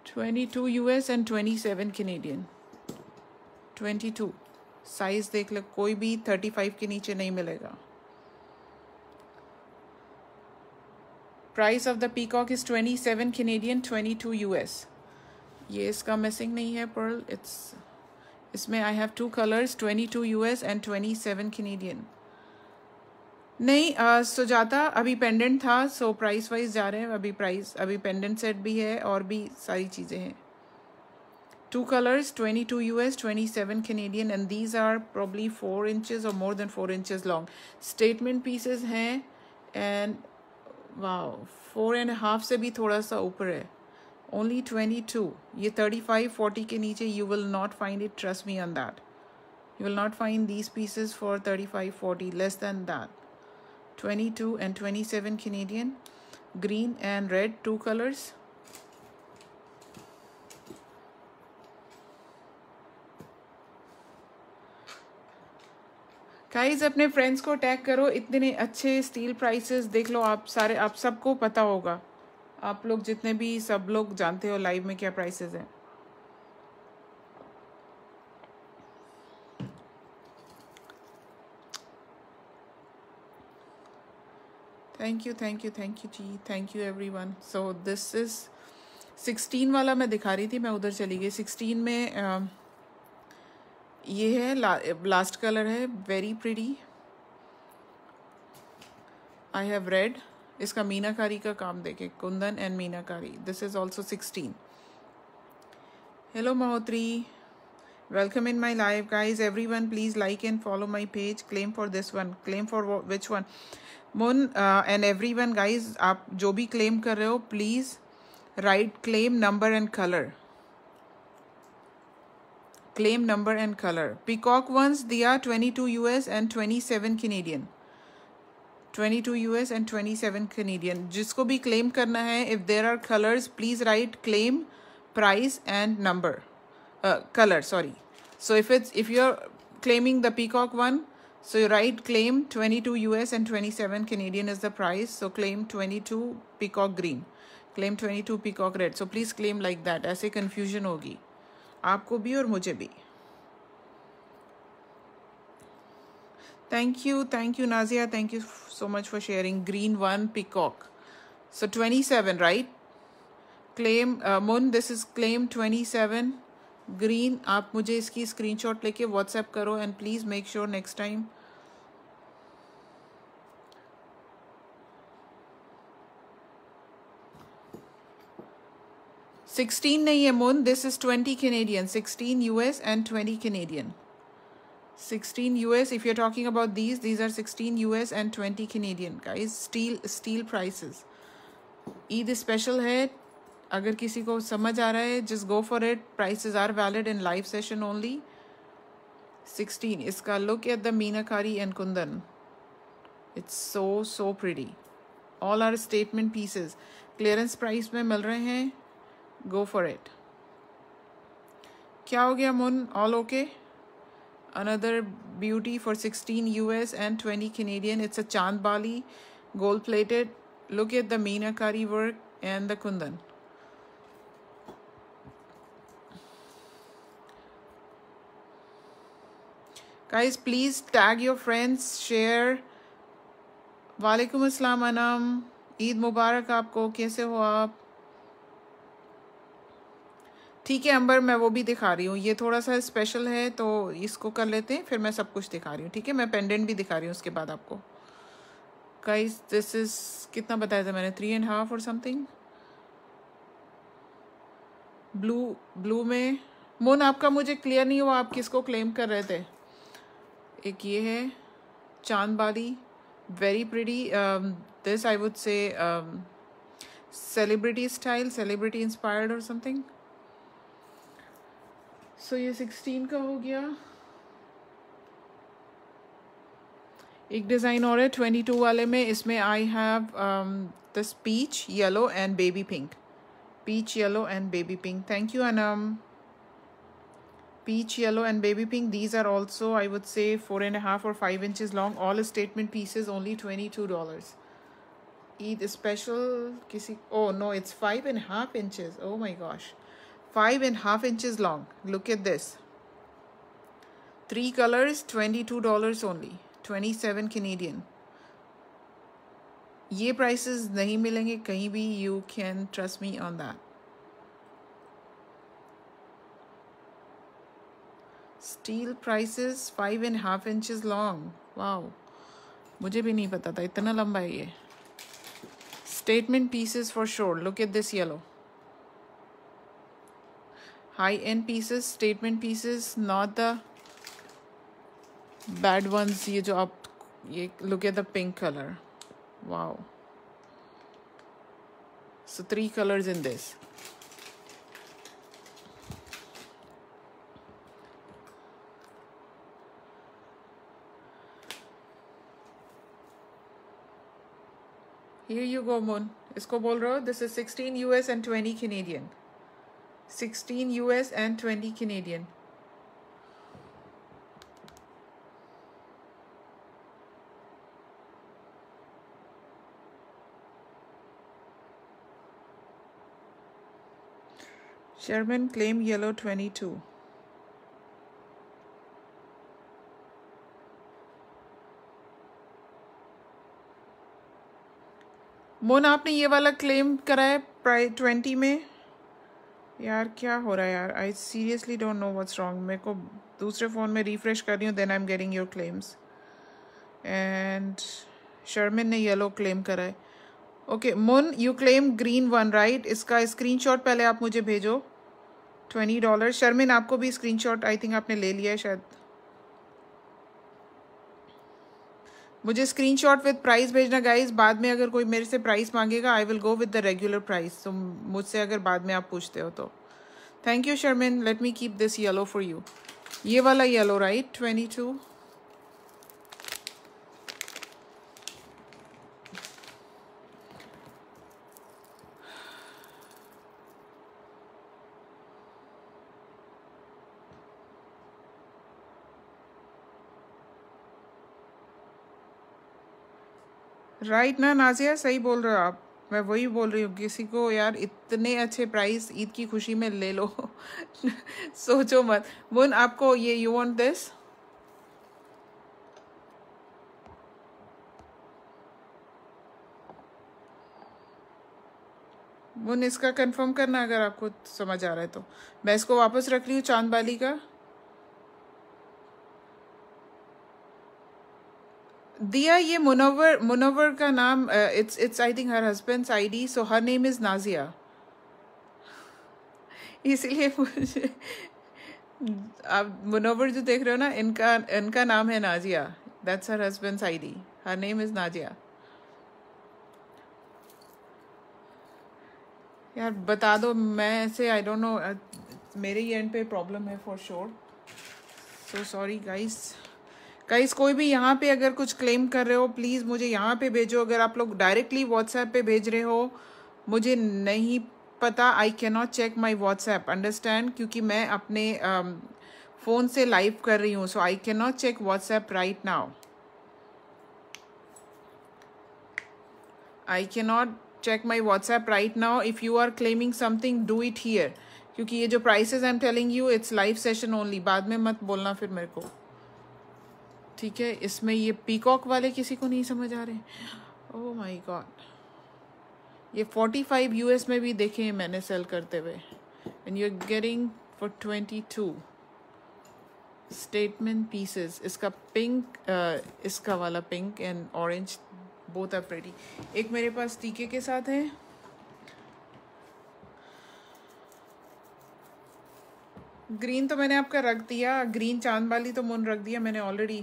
twenty two US and twenty seven Canadian twenty two size देख लो, कोई भी thirty five के नीचे नहीं मिलेगा। Price of the peacock is twenty seven Canadian twenty two U ये इसका मिसिंग नहीं है पर इट्स इसमें I have two colours twenty two US and twenty seven Canadian नहीं सो जाता अभी पेंडेंट था सो प्राइस वाइज जा रहे हैं, अभी प्राइस अभी पेंडेंट सेट भी है और भी सारी चीज़ें हैं. Two colours twenty two U S twenty seven Canadian and these are probably four inches और more than four inches long statement pieces हैं एंड वाह फोर एंड हाफ़ से भी थोड़ा सा ऊपर है. ओनली ट्वेंटी टू ये थर्टी फाइव फोर्टी के नीचे you will not find it trust me on that you will not find these pieces for thirty five forty less than that twenty two and twenty seven Canadian green and red two colours काइज अपने friends को tag करो. इतने अच्छे steel prices देख लो आप. सारे, आप सबको पता होगा. आप लोग जितने भी सब लोग जानते हो लाइव में क्या प्राइसेस हैं। Thank you thank you thank you ji thank you everyone so this is sixteen वाला मैं दिखा रही थी मैं उधर चली गई। सिक्सटीन में uh, ये है ला, लास्ट कलर है very pretty I have red इसका मीनाकारी का काम देखें kundan and meenakari this is also sixteen hello महोत्री welcome in my live guys everyone please like and follow my page claim for this one claim for which one Mun and everyone guys आप जो भी claim कर रहे हो please write claim number and colour claim number and color. Peacock ones, they are 22 US and 27 Canadian. 22 US and 27 Canadian. जिसको भी claim करना है, if there are colors, please write claim, price and number. Uh, color, sorry. So if it's if you're claiming the peacock one, so you write claim 22 US and 27 Canadian is the price. So claim 22 peacock green. Claim 22 peacock red. So please claim like that. ऐसे confusion होगी. आपको भी और मुझे भी thank you thank you Nazia thank you so much for sharing green one peacock so twenty seven right claim Mun this is claim twenty seven green आप मुझे इसकी स्क्रीनशॉट लेके व्हाट्सएप करो and please make sure next time sixteen नहीं है Mun this is twenty Canadian sixteen US and twenty Canadian sixteen US if you are talking about these these are sixteen US and twenty Canadian का is steel steel prices Eid special है। अगर किसी को समझ आ रहा है just go for it prices are valid in live session only sixteen इसका look at the meenakari and kundan it's so so pretty all are statement pieces clearance price में मिल रहे हैं। Go for it. क्या हो गया Mun all okay another beauty for 16 US and 20 Canadian. It's a Chand Bali, gold plated. Look at the Meenakari work and the Kundan. Guys, please tag your friends, share. वालेकुम अस्सलाम अनम ईद मुबारक आपको कैसे हो आप ठीक है, अंबर, मैं वो भी दिखा रही हूँ। ये थोड़ा सा स्पेशल है तो इसको कर लेते हैं, फिर मैं सब कुछ दिखा रही हूँ, ठीक है? मैं पेंडेंट भी दिखा रही हूँ उसके बाद आपको। गाइस दिस इज़ कितना बताया था मैंने? थ्री एंड हाफ़ और समथिंग ब्लू ब्लू में। मोन आपका मुझे क्लियर नहीं हुआ, आप किसको क्लेम कर रहे थे? एक ये है, chandbali. Very pretty this I would say celebrity style celebrity inspired और or so ये 16 का हो गया एक डिज़ाइन और है 22 वाले में इसमें I have this peach yellow and baby pink yellow and baby pink thank you anam peach yellow and baby pink these are also i would say four and a half or five inches long all statement pieces only 22 dollars eid special kisi oh no it's five and a half inches oh my gosh five and half inches long. Look at this. Three colors 22 dollars only. 27 canadian. ये prices नहीं मिलेंगे, कहीं भी you can trust me on that steel prices five and half inches long wow मुझे भी नहीं पता था, इतना लंबा है ये. Statement pieces for sure look at this yellow high end pieces statement pieces not the bad ones. ye jo ab, ye look at the pink color. Wow. So three colors in this. Here you go moon. isko bol raha this is 16 us and 20 canadian. 16 US and 20 Canadian. Sherman claim yellow 22. Mun आपने ये वाला claim करा है twenty में यार, क्या हो रहा है यार? I seriously don't know what's wrong मेरे को दूसरे फ़ोन में रिफ़्रेश कर रही हूँ then I am getting your claims and Sharmin ने येलो क्लेम करा है. Okay Mun you claim green one right इसका स्क्रीनशॉट पहले आप मुझे भेजो. ट्वेंटी डॉलर शर्मिन आपको भी स्क्रीनशॉट आई थिंक आपने ले लिया है शायद. मुझे स्क्रीन शॉट विद प्राइस भेजना गाइज़ बाद में अगर कोई मेरे से प्राइस मांगेगा I will go with the regular price तो मुझसे अगर बाद में आप पूछते हो तो। Thank you Sharmin let me keep this yellow for you ये वाला yellow right twenty two right ना, नाजिया, सही बोल रहे हो आप। मैं वही बोल रही हूँ, किसी को यार इतने अच्छे प्राइस ईद की खुशी में ले लो। सोचो मत। मुन, आपको ये यू वांट दिस मुन, इसका कंफर्म करना अगर आपको समझ आ रहा है तो। मैं इसको वापस रख रही हूँ चाँद बाली का। दिया ये मुनवर मुनवर का नाम it's it's I think her husband's ID so her name is Nazia इसलिए मुझे, आप मुनवर जो देख रहे हो ना, इनका इनका नाम है Nazia that's her husband's ID her name is Nazia यार, बता दो, मैं ऐसे आई डोंट नो मेरे ही एंड पे प्रॉब्लम है for sure so sorry guys guys कोई भी यहाँ पे अगर कुछ क्लेम कर रहे हो प्लीज़ मुझे यहाँ पे भेजो। अगर आप लोग डायरेक्टली व्हाट्सएप पे भेज रहे हो मुझे नहीं पता। I can not check my WhatsApp understand क्योंकि मैं अपने फ़ोन um, से लाइव कर रही हूँ so I can not check WhatsApp right now I can not check my WhatsApp right now if you are claiming something do it here क्योंकि ये जो prices I am telling you it's live session only बाद में मत बोलना फिर मेरे को। ठीक है इसमें ये पीकॉक वाले किसी को नहीं समझ आ रहे। ओ माय गॉड ये फोर्टी फाइव यूएस में भी देखे हैं मैंने सेल करते हुए। And you are getting for twenty two statement pieces इसका पिंक uh, इसका वाला pink and orange both are pretty एक मेरे पास टीके के साथ है। ग्रीन तो मैंने आपका रख दिया। ग्रीन चाँद वाली तो मुन रख दिया मैंने ऑलरेडी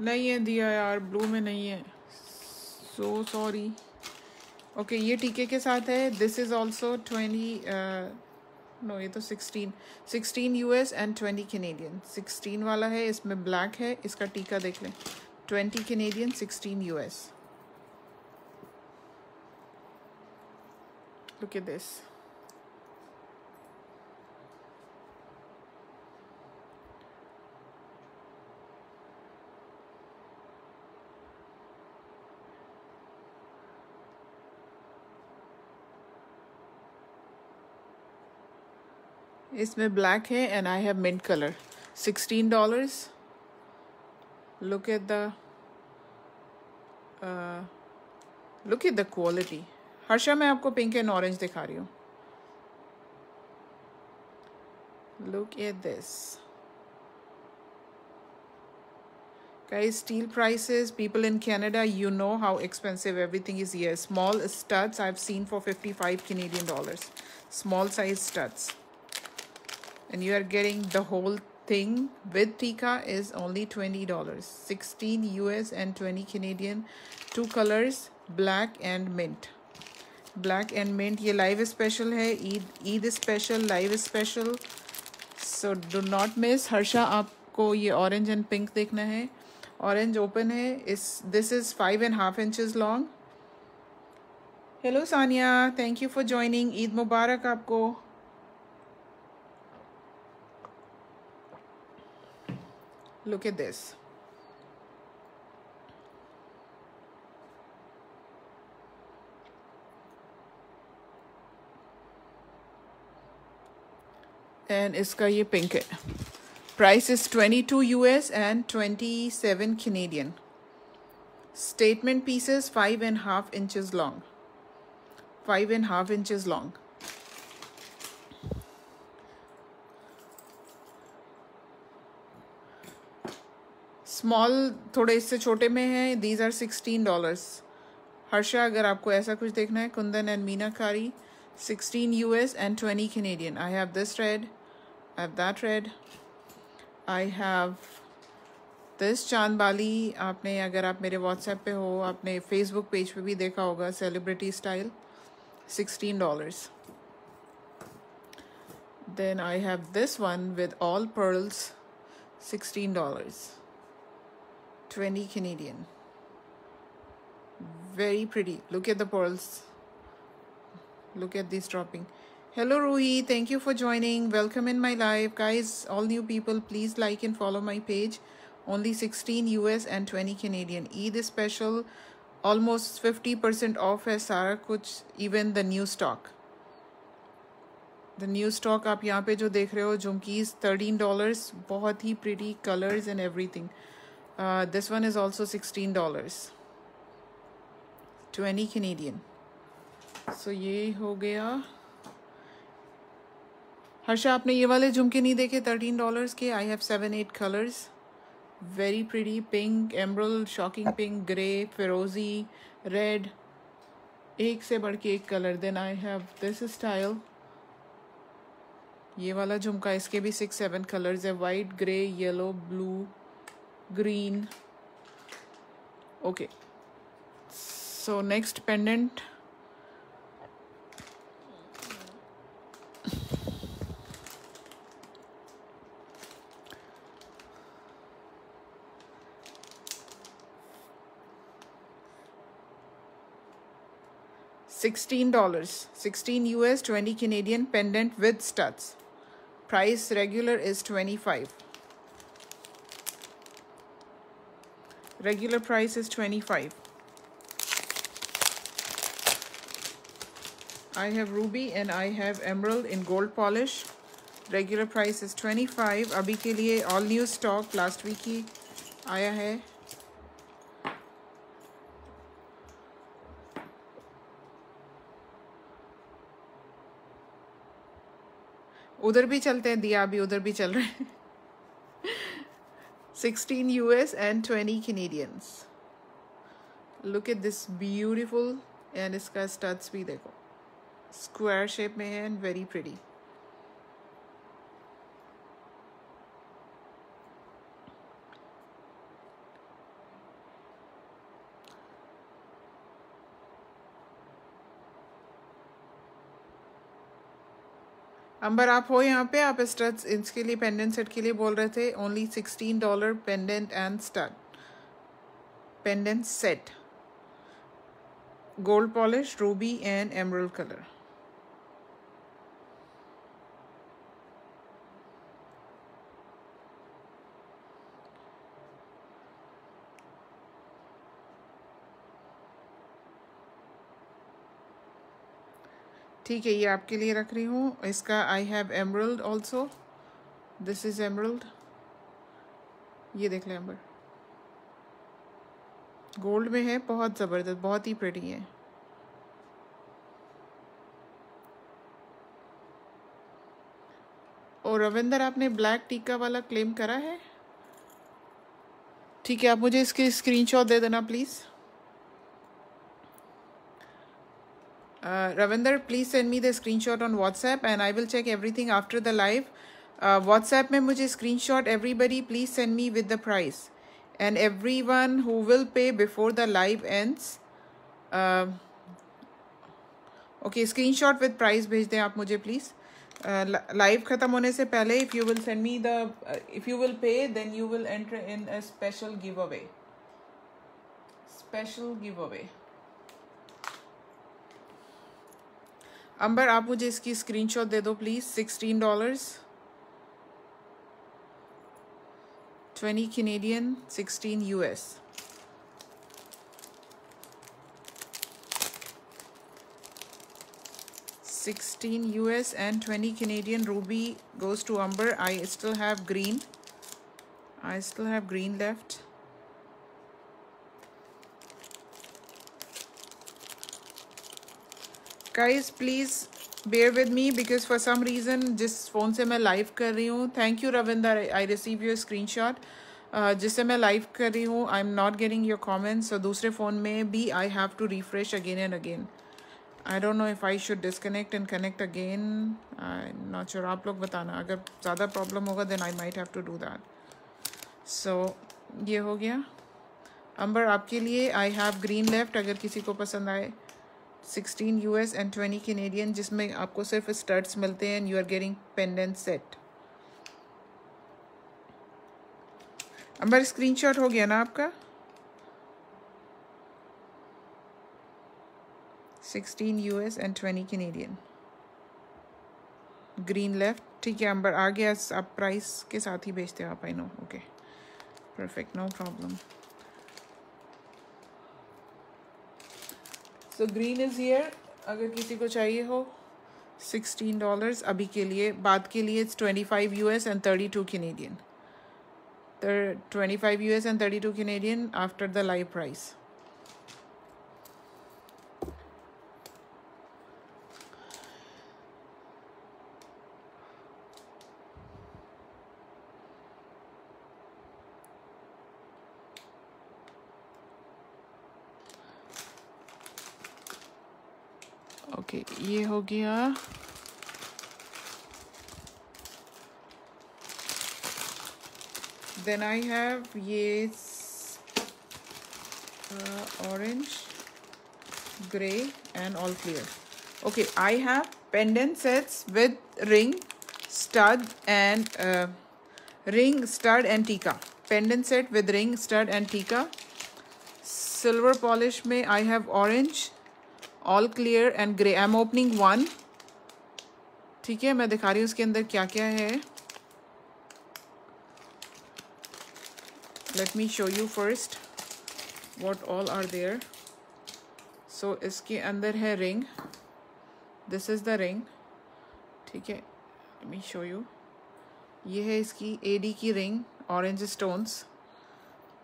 नहीं है दिया यार ब्लू में नहीं है। सो सॉरी ओके ये टीके के साथ है। This is also twenty no ये तो sixteen sixteen U S and twenty Canadian sixteen वाला है, इसमें ब्लैक है, इसका टीका देख लें। Twenty Canadian sixteen U S look at this इसमें ब्लैक है and I have mint colour sixteen dollars look at the look at the quality Harsha मैं आपको पिंक एंड ऑरेंज दिखा रही हूँ look at this guys steel prices people in canada you know how expensive everything is here small studs i've seen for 55 canadian dollars small size studs and you are getting the whole thing with Tika is only $20 16 US and 20 Canadian two colors black and mint black and mint ये live special है Eid Eid special live special so do not miss Harsha आपको ये orange and pink देखना है orange open है is this is five and half inches long hello Sanya thank you for joining Eid Mubarak आपको Look at this. And इसका ये pink है. Price is 22 US and 27 Canadian. Statement pieces five and a half inches long. Five and a half inches long. Small थोड़े इससे छोटे में है these are sixteen dollars Harsha, अगर आपको ऐसा कुछ देखना है, kundan and meenakari sixteen U S and twenty Canadian I have this red I have that red I have this chandbali, आपने, अगर आप मेरे व्हाट्सएप पे हो, आपने फेसबुक पेज पे भी देखा होगा celebrity style sixteen dollars then I have this one with all pearls $16 20 Canadian. Very pretty. Look at the pearls. Look at this dropping. Hello Ruhi, thank you for joining. Welcome in my live. Guys, all new people, please like and follow my page. Only 16 US and 20 Canadian. Eid is special. Almost 50% off है सारा कुछ even the new stock. The new stock आप यहाँ पे जो देख रहे हो झुमकीज थर्टीन डॉलर्स बहुत ही pretty colors and everything. Uh, this one is also $16 20 Canadian. So ये हो गया हर्षा आपने ये वाले झुमके नहीं देखे? थर्टीन डॉलर्स के? I have seven eight colours very pretty pink एम्ब्रल shocking pink grey फिरोजी रेड एक से बढ़ के एक colour then I have this style ये वाला झुमका इसके भी सिक्स सेवन कलर्स है. White grey yellow blue green. Okay. So next pendant. $16 16 US 20 Canadian pendant with studs. Price regular is 25 regular price is 25 I have ruby and I have emerald in gold polish regular price is 25 अभी के लिए all new stock last week ही आया है उधर भी चलते हैं दिया अभी उधर भी चल रहे हैं 16 US and 20 Canadians. Look at this beautiful and इसका studs भी देखो square shape में है and very pretty. अंबर, आप हो यहाँ पे, आप स्टड्स इसके लिए पेंडेंट सेट के लिए बोल रहे थे only sixteen dollar pendant and stud pendant set gold polish ruby and emerald colour ठीक है, ये आपके लिए रख रही हूँ। इसका I have emerald also this is emerald ये देख लें एम्बर गोल्ड में है, बहुत ज़बरदस्त, बहुत ही प्रेटी है। और रविंदर, आपने ब्लैक टीका वाला क्लेम करा है? ठीक है, आप मुझे इसके स्क्रीनशॉट दे देना please Uh, Ravinder, please send me the screenshot on WhatsApp and I will check everything after the live. Uh, WhatsApp में मुझे screenshot everybody please send me with the price and everyone who will pay before the live ends. Uh, okay, screenshot with price भेज दें आप मुझे please. Live uh, ख़त्म होने से पहले if you will send me the uh, if you will pay then you will enter in a special giveaway. Special giveaway. अंबर आप मुझे इसकी स्क्रीनशॉट दे दो please sixteen dollars twenty Canadian sixteen US sixteen US and twenty Canadian ruby goes to Umber. I still have green. I still have green left. Guys please bear with me because for some reason जिस phone से मैं live कर रही हूँ thank you Ravinder I receive your screenshot जिससे मैं live कर रही हूँ I am not getting your comments और दूसरे फ़ोन में भी I have to refresh again and again I don't know if I should disconnect and connect again I not sure आप लोग बताना। अगर ज़्यादा प्रॉब्लम होगा then I might have to do that so ये हो गया। अंबर, आपके लिए आई हैव ग्रीन लेफ़्ट अगर किसी को पसंद आए। Sixteen U S and twenty Canadian जिसमें आपको सिर्फ़ स्टर्ट्स मिलते हैं and you are getting pendant set Umber screenshot हो गया ना आपका? Sixteen U S and twenty Canadian green left ठीक है अंबर आ गया, आप प्राइस के साथ ही भेजते हो आप I know okay perfect no problem so green is here अगर किसी को चाहिए हो सिक्सटीन डॉलर्स अभी के लिए। बाद के लिए it's twenty five U S and thirty two Canadian twenty five U S and thirty two Canadian after the live price okay ये हो गया। देन आई हैव ये orange grey and all clear okay I have pendant sets with ring stud and ring stud and tikka pendant set with ring stud and tikka silver polish में I have orange all clear and grey I am opening one ठीक है, मैं दिखा रही हूँ उसके अंदर क्या क्या है। Let me show you first what all are there so इसके अंदर है ring this is the ring ठीक है लेट मी शो यू ये है इसकी एडी की रिंग ऑरेंज स्टोन्स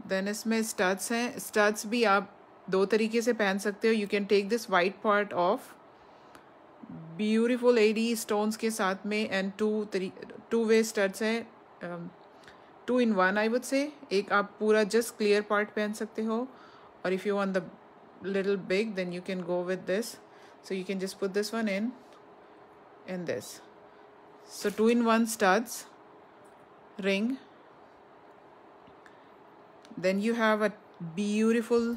देन इसमें स्टड्स हैं. स्टड्स भी आप दो तरीके से पहन सकते हो। You can take this white part of beautiful AD stones के साथ में and two two way studs हैं two in one I would say एक आप पूरा जस्ट क्लियर पार्ट पहन सकते हो। और if you want the little big then you can go with this so you can just put this one in in this so two in one starts ring then you have a beautiful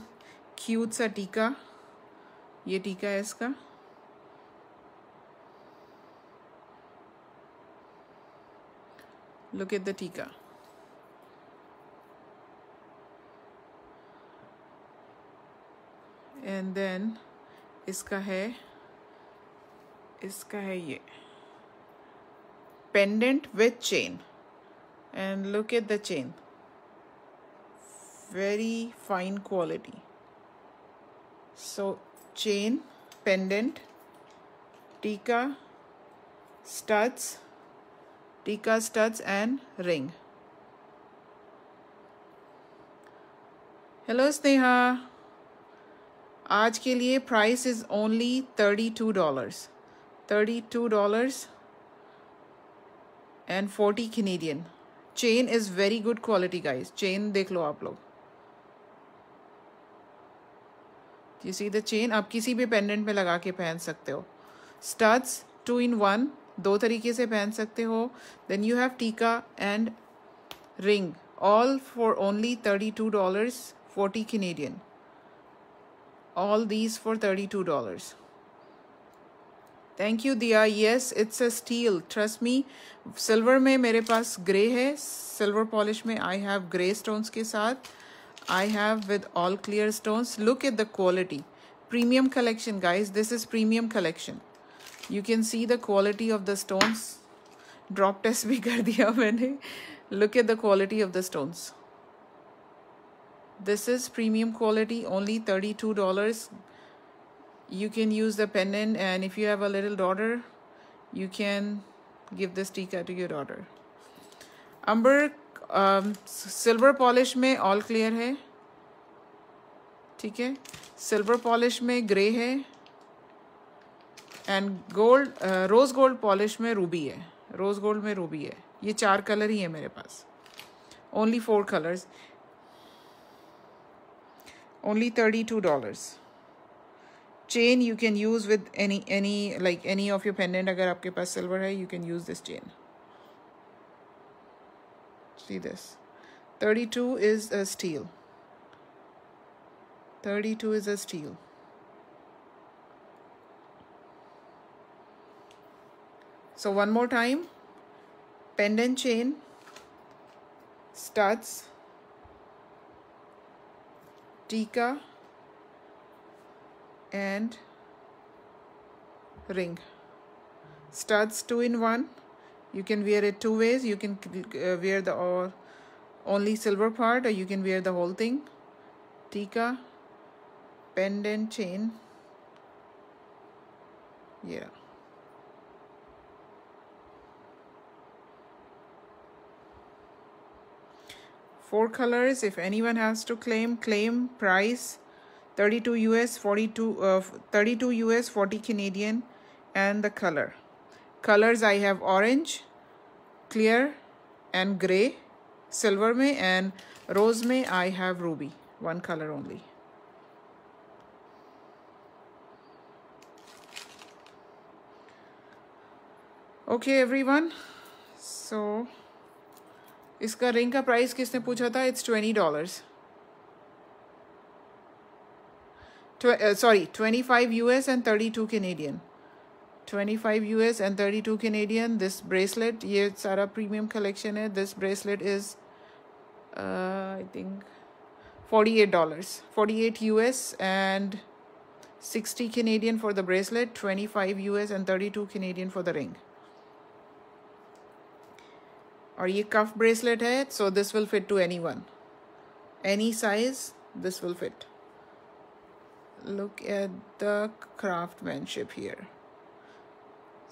cute सा टीका। ये टीका है इसका। Look at the tikka. And then इसका है इसका है ये। Pendant with chain and look at the chain very fine quality so, chain, pendant, tika, studs tika studs and ring. Hello, sneha. आज के लिए price is only thirty two dollars thirty two dollars and forty Canadian chain is very good quality guys chain देख लो आप लोग. You see the chain आप किसी भी पेंडेंट में लगा के पहन सकते हो। स्टड्स टू इन वन दो तरीके से पहन सकते हो। Then you have tikka and ring all for only thirty two dollars forty Canadian all these for $32 thank you diya yes, it's a steel trust me, silver में मेरे पास grey है, silver polish में I have grey stones के साथ। I have with all clear stones. Look at the quality. Premium collection, guys. This is premium collection. You can see the quality of the stones. Drop test bhi kar diya maine. Look at the quality of the stones. This is premium quality, only $32. You can use the pendant and if you have a little daughter, you can give this tika to your daughter. Amber. Silver uh, polish में all clear है। ठीक है? Silver polish में grey है। And gold rose gold polish में ruby है। Rose gold में ruby है। ये चार कलर ही है मेरे पास। Only four colours only thirty two dollars chain you can use with any any like any of your pendant अगर आपके पास सिल्वर है you can use this chain see this. 32 is a steel. 32 is a steel. So one more time. Pendant chain. Studs. Tika. And ring. Studs two in one you can wear it two ways. You can uh, wear the or only silver part or you can wear the whole thing. Tika pendant chain. Yeah. Four colors. If anyone has to claim claim price 32 us 42 uh, 32 us 40 canadian and the color colors I have orange, clear and gray, silver may and rose may. I have ruby, one color only. Okay everyone, so iska ring price kisne pucha? It's $20. Uh, sorry, 25 US and 32 Canadian. 25 US and 32 Canadian. This bracelet ये सारा premium collection this bracelet is uh, I think 48 dollars. 48 US and 60 Canadian for the bracelet 25 US and 32 Canadian for the ring. Or ये cuff bracelet है so this will fit to anyone. Any size this will fit. Look at the craftsmanship here.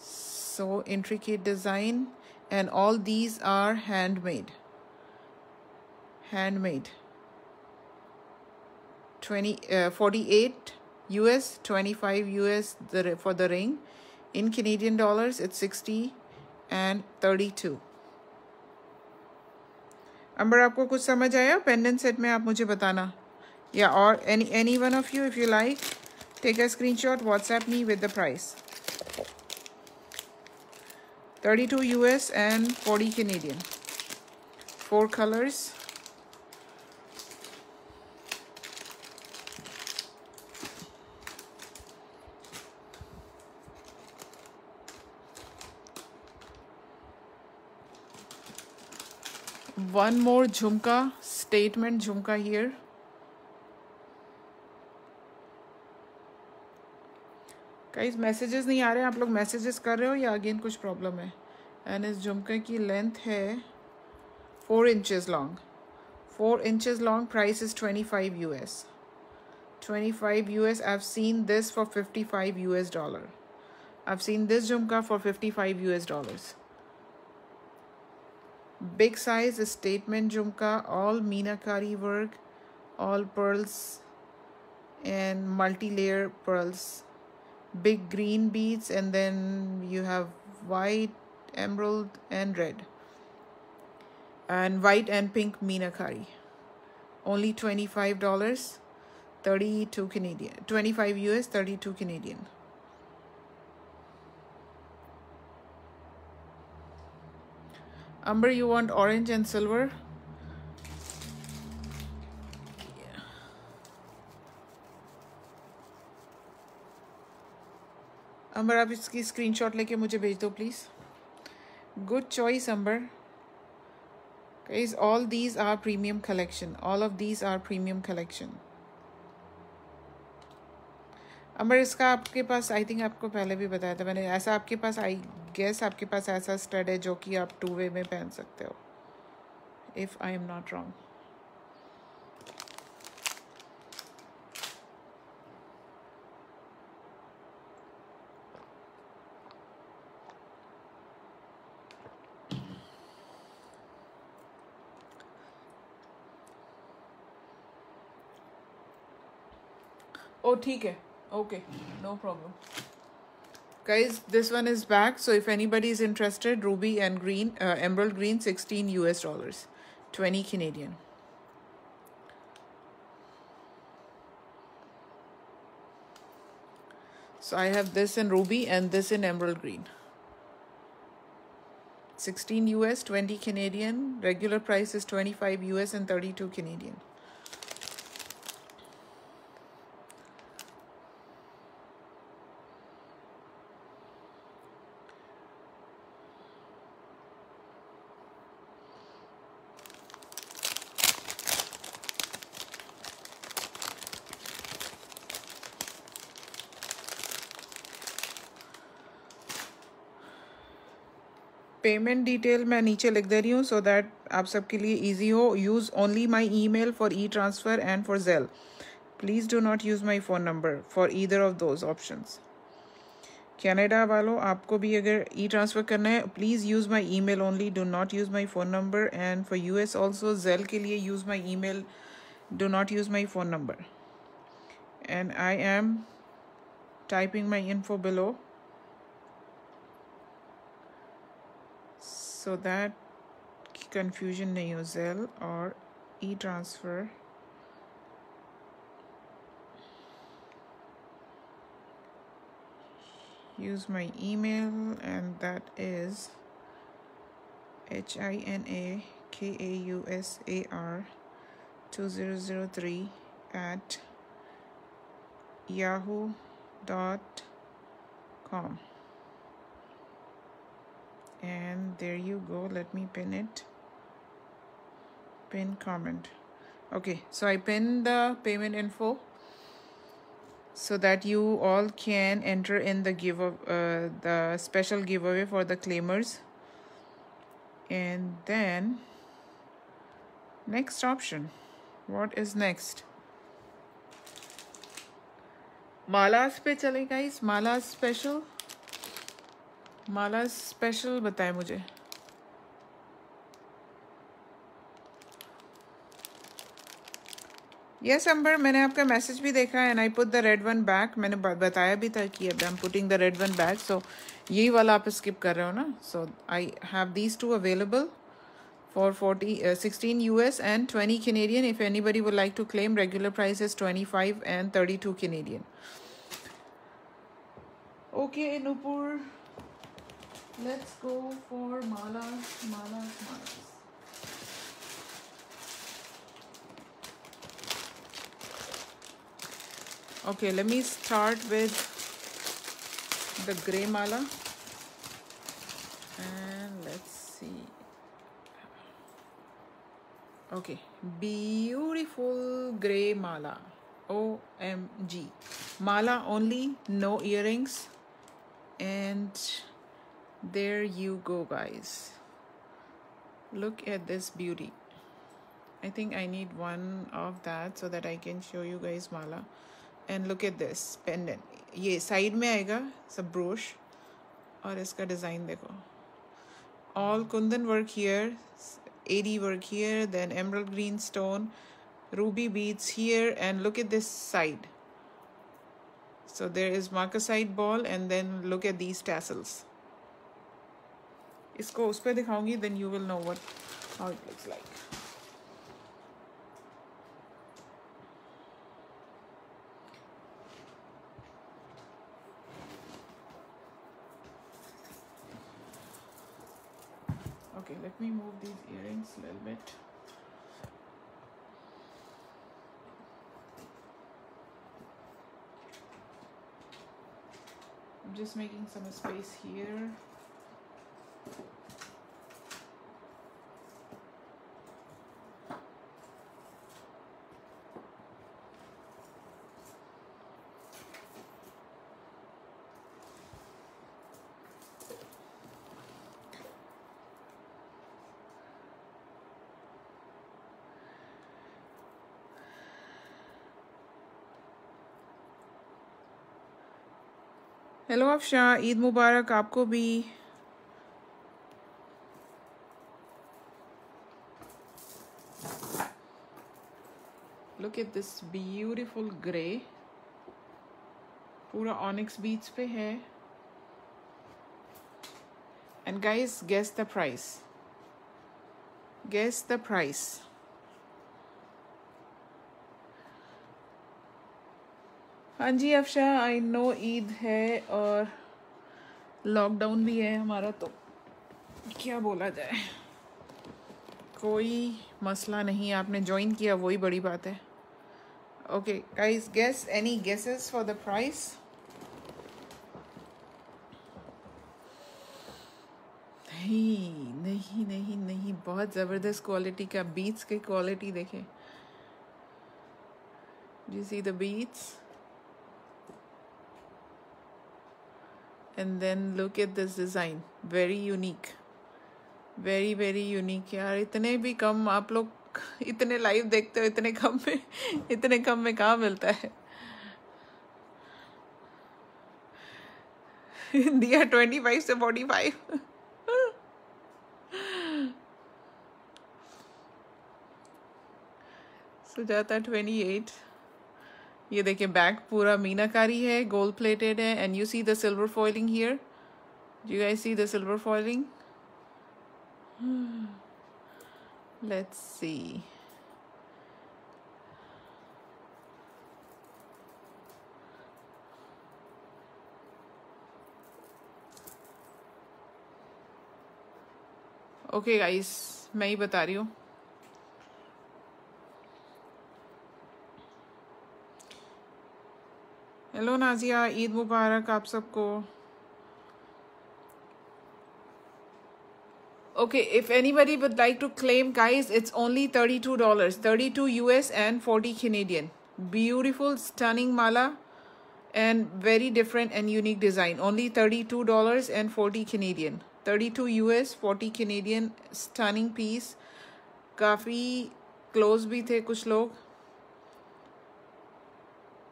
So intricate design and all these are handmade handmade 20 uh, 48 us 25 us the, for the ring in canadian dollars it's 60 and 32 Amber आपको कुछ समझ आया pendant set में आप मुझे बताना या और any any one of you if you like take a screenshot WhatsApp me with the price 32 US and 40 Canadian. Four colors. one more jhumka statement jhumka here कई मैसेजेस नहीं आ रहे हैं आप लोग मैसेजेस कर रहे हो या अगेन कुछ प्रॉब्लम है? एंड इस झुमके की लेंथ है four inches long four inches long price is twenty five U S twenty five U S I seen this for fifty five U S dollar I seen this jhumka for fifty five U S dollars big size statement jhumka all meenakari work, all pearls, and multi-layer pearls. Big green beads and then you have white emerald and red. And white and pink meenakari. Only $25 32 canadian 25 us 32 canadian. Amber, you want orange and silver? Amber आप इसकी screenshot लेके मुझे भेज दो please good choice Amber guys, all these are premium collection. All of these are premium collection. Amber इसका आपके पास I think आपको पहले भी बताया था मैंने, ऐसा आपके पास आई गेस आपके पास ऐसा स्टड है जो कि आप टू वे में पहन सकते हो. If I am not wrong Okay, no problem. Guys, this one is back. So if anybody is interested, ruby and green, uh, emerald green, 16 US dollars, 20 Canadian. So I have this in ruby and this in emerald green. 16 US, 20 Canadian. Regular price is 25 US and 32 Canadian. Payment detail मैं नीचे लिख दे रही हूँ so that आप सबके लिए easy हो। Use only my email for e transfer and for Zelle please do not use my phone number for either of those option Canada वालों, आपको भी अगर ई ट्रांसफ़र करना है please use my email only do not use my phone number and for U S also Zelle के लिए use my email do not use my phone number and I am typing my info below So that confusion, नहीं or e transfer use my email and that is h-i-n-a-k-a-u-s-a-r 2003 at yahoo.com and there you go. Let me pin it. Pin comment. Okay so I pin the payment info so that you all can enter in the give uh, the special giveaway for the claimers. And then next option. What is next? Malas pe chale guys. Malas special Mala special बताए मुझे। Yes अंबर मैंने आपका message भी देखा है and I put the red one back मैंने बताया भी था कि अब I am putting the red one back so यही वाला आप स्किप कर रहे हो ना? So I have these two available for for 40 uh, 16 us and 20 canadian. If anybody would like to claim regular price is 25 and 32 canadian. Okay nupur Let's go for malas, malas, malas. Okay, let me start with the gray mala. And let's see. okay beautiful gray mala omg mala only no earrings and there you go, guys. Look at this beauty. I think I need one of that so that I can show you guys mala. And look at this pendant. ये side में आएगा a brooch और इसका design देखो all kundan work here ad work here then emerald green stone ruby beads here and look at this side so there is marcasite ball and then look at these tassels इसको उस पर दिखाऊंगी then you will know what how it looks like okay let me move these earrings a little bit I'm just making some space here hello Afsha Eid मुबारक आपको भी look at this beautiful grey पूरा onyx बीच पे है. And guys guess the price guess the price हाँ जी, Afsha I know Eid है और lockdown भी है हमारा तो क्या बोला जाए? कोई मसला नहीं, आपने ज्वाइन किया, वही बड़ी बात है। Okay guys guess any guesses for the price नहीं नहीं नहीं नहीं, बहुत ज़बरदस्त क्वालिटी का बीट्स की क्वालिटी देखें। जी see the beads and then look at this design. Very unique. Very very unique यार। इतने भी कम आप लोग इतने लाइव देखते हो, इतने कम में, इतने कम में कहाँ मिलता है? दिया ट्वेंटी फाइव से forty five Sujata twenty eight ये देखिए बैक पूरा मीनाकारी है गोल्ड प्लेटेड है and you see the silver foiling here you guys see the silver foiling let's see okay guys मैं ही बता रही हूँ। हेलो नाजिया, ईद मुबारक आप सबको। Okay if any anybody would like to claim guys it's only thirty two dollars thirty two U S and forty Canadian beautiful stunning mala and very different and unique design only thirty two dollars and forty Canadian thirty two U S forty Canadian stunning piece काफ़ी close भी थे कुछ लोग।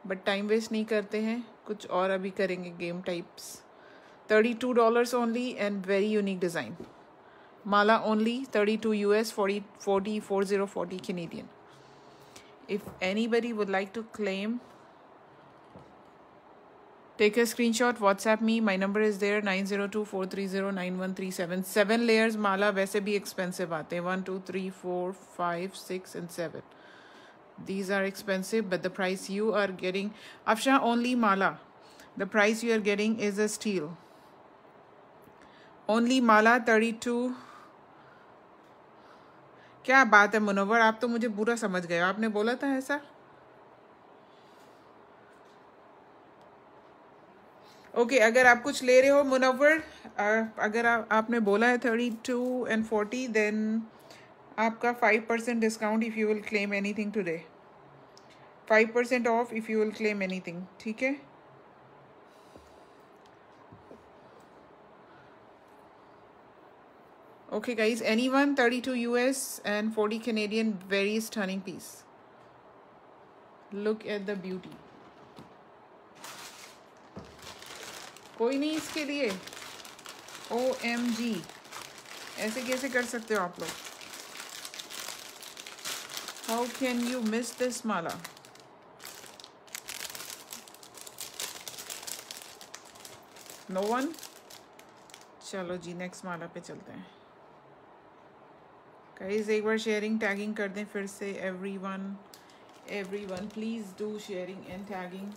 But time waste नहीं करते हैं। कुछ और अभी करेंगे game types thirty two dollars only and very unique design mala only thirty two U S forty forty four zero forty Canadian if anybody would like to claim take a screenshot WhatsApp me my number is there nine zero two four three zero nine one three seven seven layers माला वैसे भी expensive आते हैं। One two three four five six and seven these are expensive but the price you are getting afsha only mala the price you are getting is a steel only mala 32 क्या बात है मुनवर आप तो मुझे बुरा समझ गए आपने बोला था ऐसा ओके okay, अगर आप कुछ ले रहे हो मुनवर अगर आ, आपने बोला है thirty two and forty then आपका five percent discount if you will claim anything today five percent off if you will claim anything ठीक है? Okay guys, anyone? 32 US and 40 Canadian, very stunning piece. Look at the beauty. कोई नहीं इसके लिए. O M G ऐसे कैसे कर सकते हो आप लोग? How can you miss this, mala? No one चलो जी नेक्स्ट माला पे चलते हैं। गाइस एक बार शेयरिंग टैगिंग कर दें फिर से everyone everyone every one please do sharing and tagging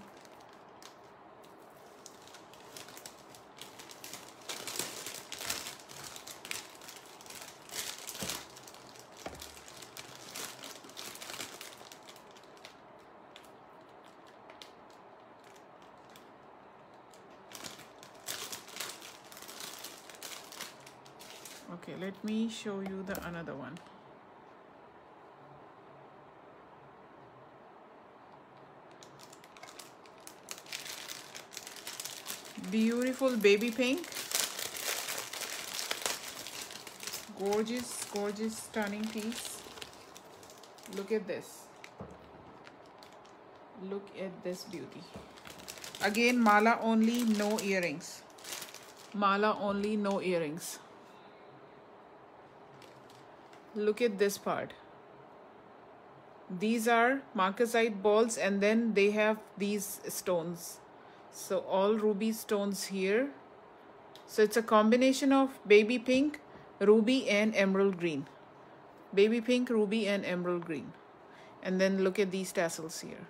show you the another one. Beautiful baby pink. Gorgeous gorgeous stunning piece. Look at this. Look at this beauty. Again mala only no earrings. Mala only no earrings look at this part. These are marcasite balls and then they have these stones. So all ruby stones here. So it's a combination of baby pink ruby and emerald green. Baby pink ruby and emerald green. And then look at these tassels here.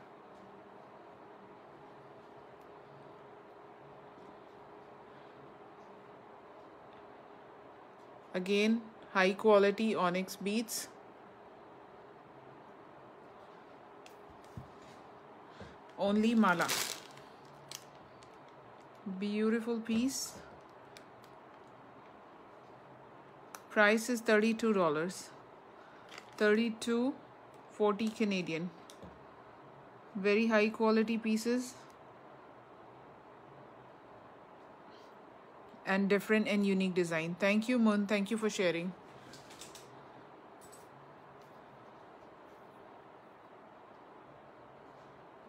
Again high quality onyx beads. Only mala. Beautiful piece. Price is $32 32 40 Canadian. Very high quality pieces. And different and unique design. Thank you moon. Thank you for sharing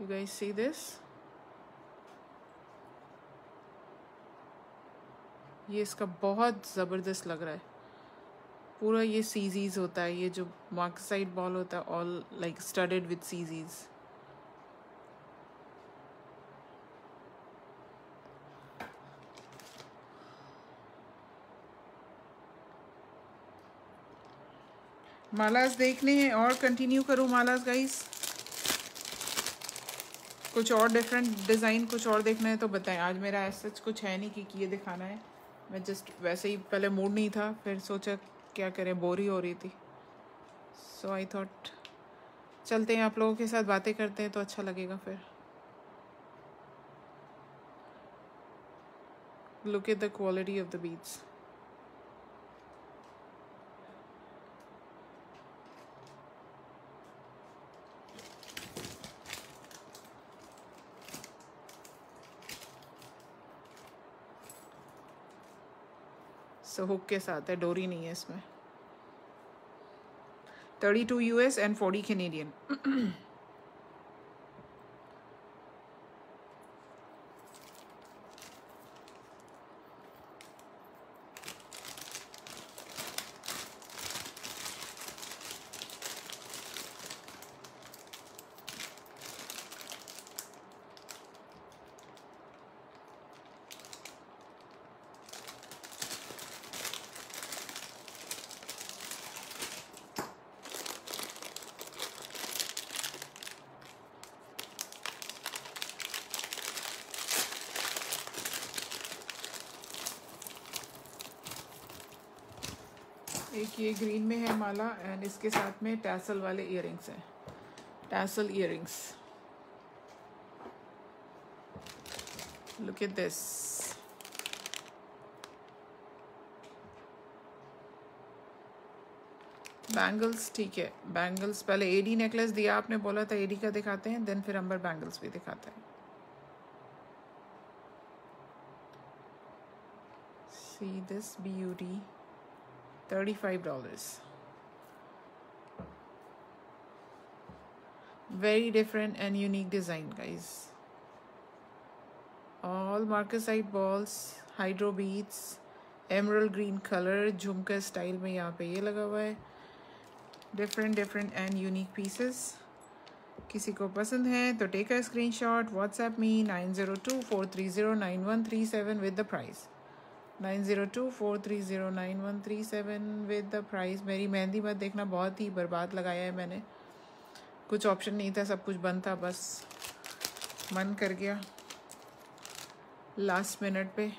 you guys see this? ये इसका बहुत ज़बरदस्त लग रहा है। पूरा ये ceases होता है, ये जो मार्कसाइड बॉल होता है all like studded with CZs मालास देखने हैं और कंटिन्यू करूँ मालास गाइस कुछ और डिफरेंट डिज़ाइन कुछ और देखना है तो बताएँ। आज मेरा ऐसा कुछ है नहीं कि ये दिखाना है। मैं जस्ट वैसे ही पहले मूड नहीं था, फिर सोचा क्या करें बोरी हो रही थी। सो आई थॉट चलते हैं आप लोगों के साथ बातें करते हैं तो अच्छा लगेगा फिर। Look at the quality of the beads so hook के साथ है, डोरी नहीं है इसमें। Thirty two U S and forty Canadian ये ग्रीन में है माला एंड इसके साथ में टैसल वाले इयर हैं। Tassel ear look at this bangles ठीक है। बैंगल्स पहले एडी नेकलेस दिया आपने, बोला था एडी का दिखाते हैं देन फिर अंबर बैंगल्स भी दिखाते हैं। See this beauty thirty five dollars very different and unique design, guys. All marcasite balls, hydro beads, emerald green color झुमका स्टाइल में यहाँ पे ये लगा हुआ है different different and unique pieces किसी को पसंद है तो take a screenshot WhatsApp me nine zero two four three zero nine one three seven with the price nine zero two four three zero nine one three seven with the price मेरी मेहंदी मत देखना, बहुत ही बर्बाद लगाया है मैंने। कुछ option नहीं था, सब कुछ बंद था, बस। मन कर गया लास्ट मिनट पे।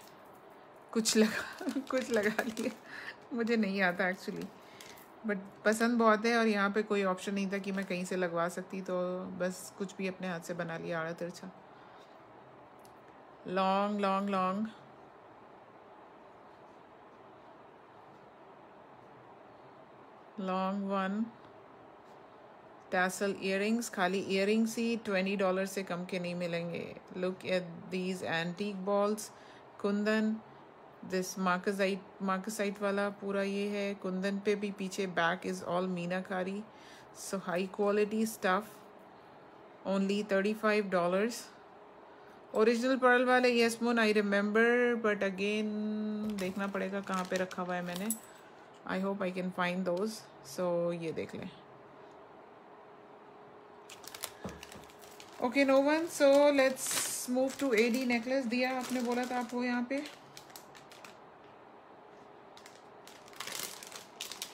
कुछ लगा कुछ लगा लिया। मुझे नहीं आता एक्चुअली बट पसंद बहुत है और यहाँ पे कोई ऑप्शन नहीं था कि मैं कहीं से लगवा सकती तो बस कुछ भी अपने हाथ से बना लिया, आड़ा तिरछा। Long long long long one tassel earrings खाली इयरिंग्स ही ट्वेंटी डॉलर से कम के नहीं मिलेंगे। Look at these antique balls kundan this marcasite marcasite वाला पूरा ये है। कुंदन पे भी पीछे back is all meenakari. So high quality stuff only thirty five dollars original pearl वाले यस मोन आई रिमेंबर बट अगेन देखना पड़ेगा कहाँ पे रखा हुआ है मैंने। I hope I can find those so ये देख लें okay no one so let's move to AD necklace Diya आपने बोला था आपको यहाँ पे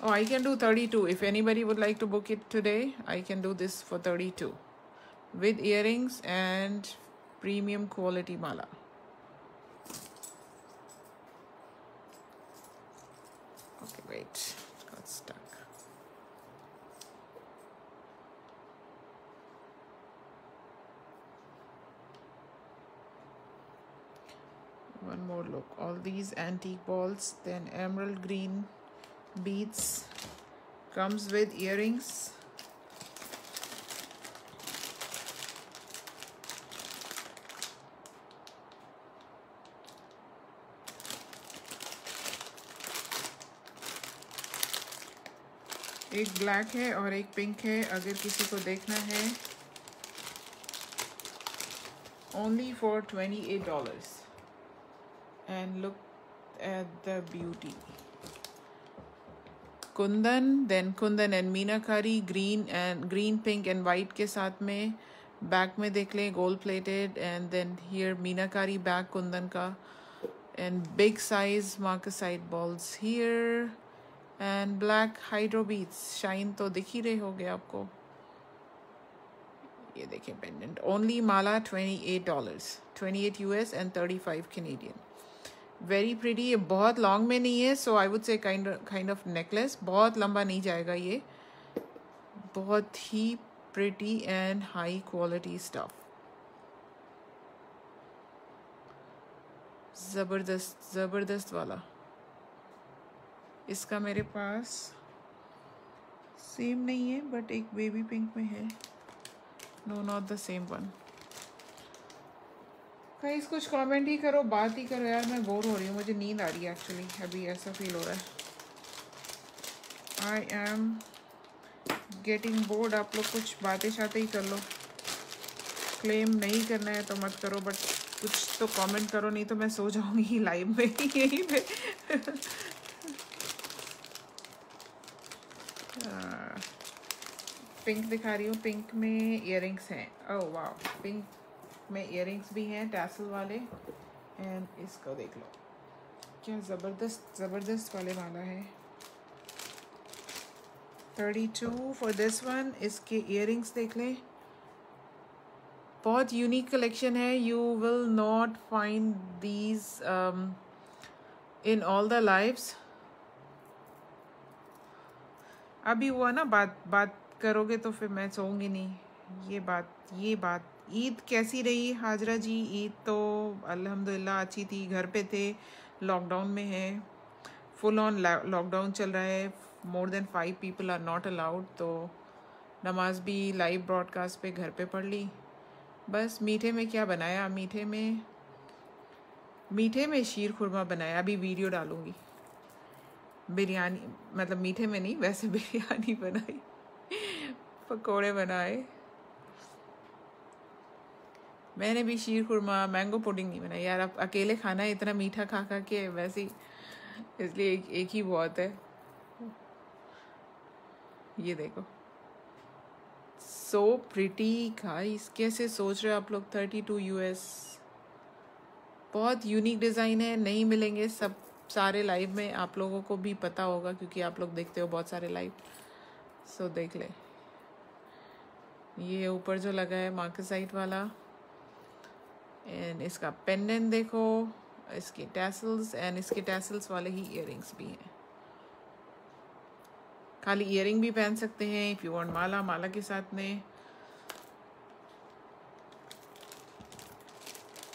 Oh, I can do 32. If anybody would like to book it today, I can do this for 32 with earrings and premium quality mala. Wait, got stuck. One more look. All these antique balls, then emerald green beads comes with earrings एक black है और एक pink है, अगर किसी को देखना है। Only for twenty eight dollars and look at the beauty kundan then kundan and meenakari green and green pink and white के साथ में। बैक में देख लें gold plated and then here meenakari back kundan का। And big size marcasite balls here and black hydro beads shine तो दिख ही रहे होगे आपको। ये देखें pendant only mala twenty eight dollars twenty eight U S and thirty five Canadian very pretty ये बहुत लॉन्ग में नहीं है so I would say kind kind of necklace बहुत लंबा नहीं जाएगा ये। बहुत ही pretty and high quality stuff ज़बरदस्त ज़बरदस्त वाला। इसका मेरे पास सेम नहीं है बट एक बेबी पिंक में है। No not the same one कहीं कुछ कमेंट ही करो, बात ही करो यार, मैं बोर हो रही हूँ, मुझे नींद आ रही है एक्चुअली अभी ऐसा फील हो रहा है। आई एम गेटिंग बोर्ड आप लोग कुछ बातें शातें ही कर लो। क्लेम नहीं करना है तो मत करो बट कुछ तो कमेंट करो, नहीं तो मैं सो जाऊँगी लाइव में। यहीं पे। पिंक दिखा रही हूँ। पिंक में इयर हैं। ओह वाह पिंक में इयर भी हैं टैसल वाले। एंड इसको देख लो। क्या ज़बरदस्त ज़बरदस्त वाले वाला है। Thirty two for this one इसके इयर देख लें। बहुत यूनिक कलेक्शन है। You will not find these in all the lifes अभी हुआ ना बात बात करोगे तो फिर मैं सोऊँगी नहीं। ये बात ये बात। ईद कैसी रही हाजरा जी? ईद तो अल्हम्दुलिल्लाह अच्छी थी। घर पे थे लॉकडाउन में है। फुल ऑन लॉकडाउन चल रहा है। More than five people are not allowed तो नमाज़ भी लाइव ब्रॉडकास्ट पे घर पे पढ़ ली। बस मीठे में क्या बनाया? मीठे में मीठे में शीर खुरमा बनाया। अभी वीडियो डालूँगी। बिरयानी मतलब मीठे में नहीं, वैसे बिरयानी बनाई। पकोड़े बनाए। मैंने भी शीर खुरमा मैंगो पुडिंग नहीं बनाई। यार अब अकेले खाना है इतना मीठा खा खा के वैसे ही इसलिए एक, एक ही बहुत है। ये देखो। सो प्रिटी गाइस कैसे सोच रहे हो आप लोग? थर्टी टू यूएस बहुत यूनिक डिज़ाइन है नहीं मिलेंगे सब सारे लाइव में। आप लोगों को भी पता होगा क्योंकि आप लोग देखते हो बहुत सारे लाइव सो देख ले। ये ऊपर जो लगा है मार्केसाइट वाला एंड इसका पेंडेंट देखो, इसके टैसल्स एंड इसके टैसल्स वाले ही इयर भी हैं। खाली इयर भी पहन सकते हैं इफ़ यू वांट माला माला के साथ में।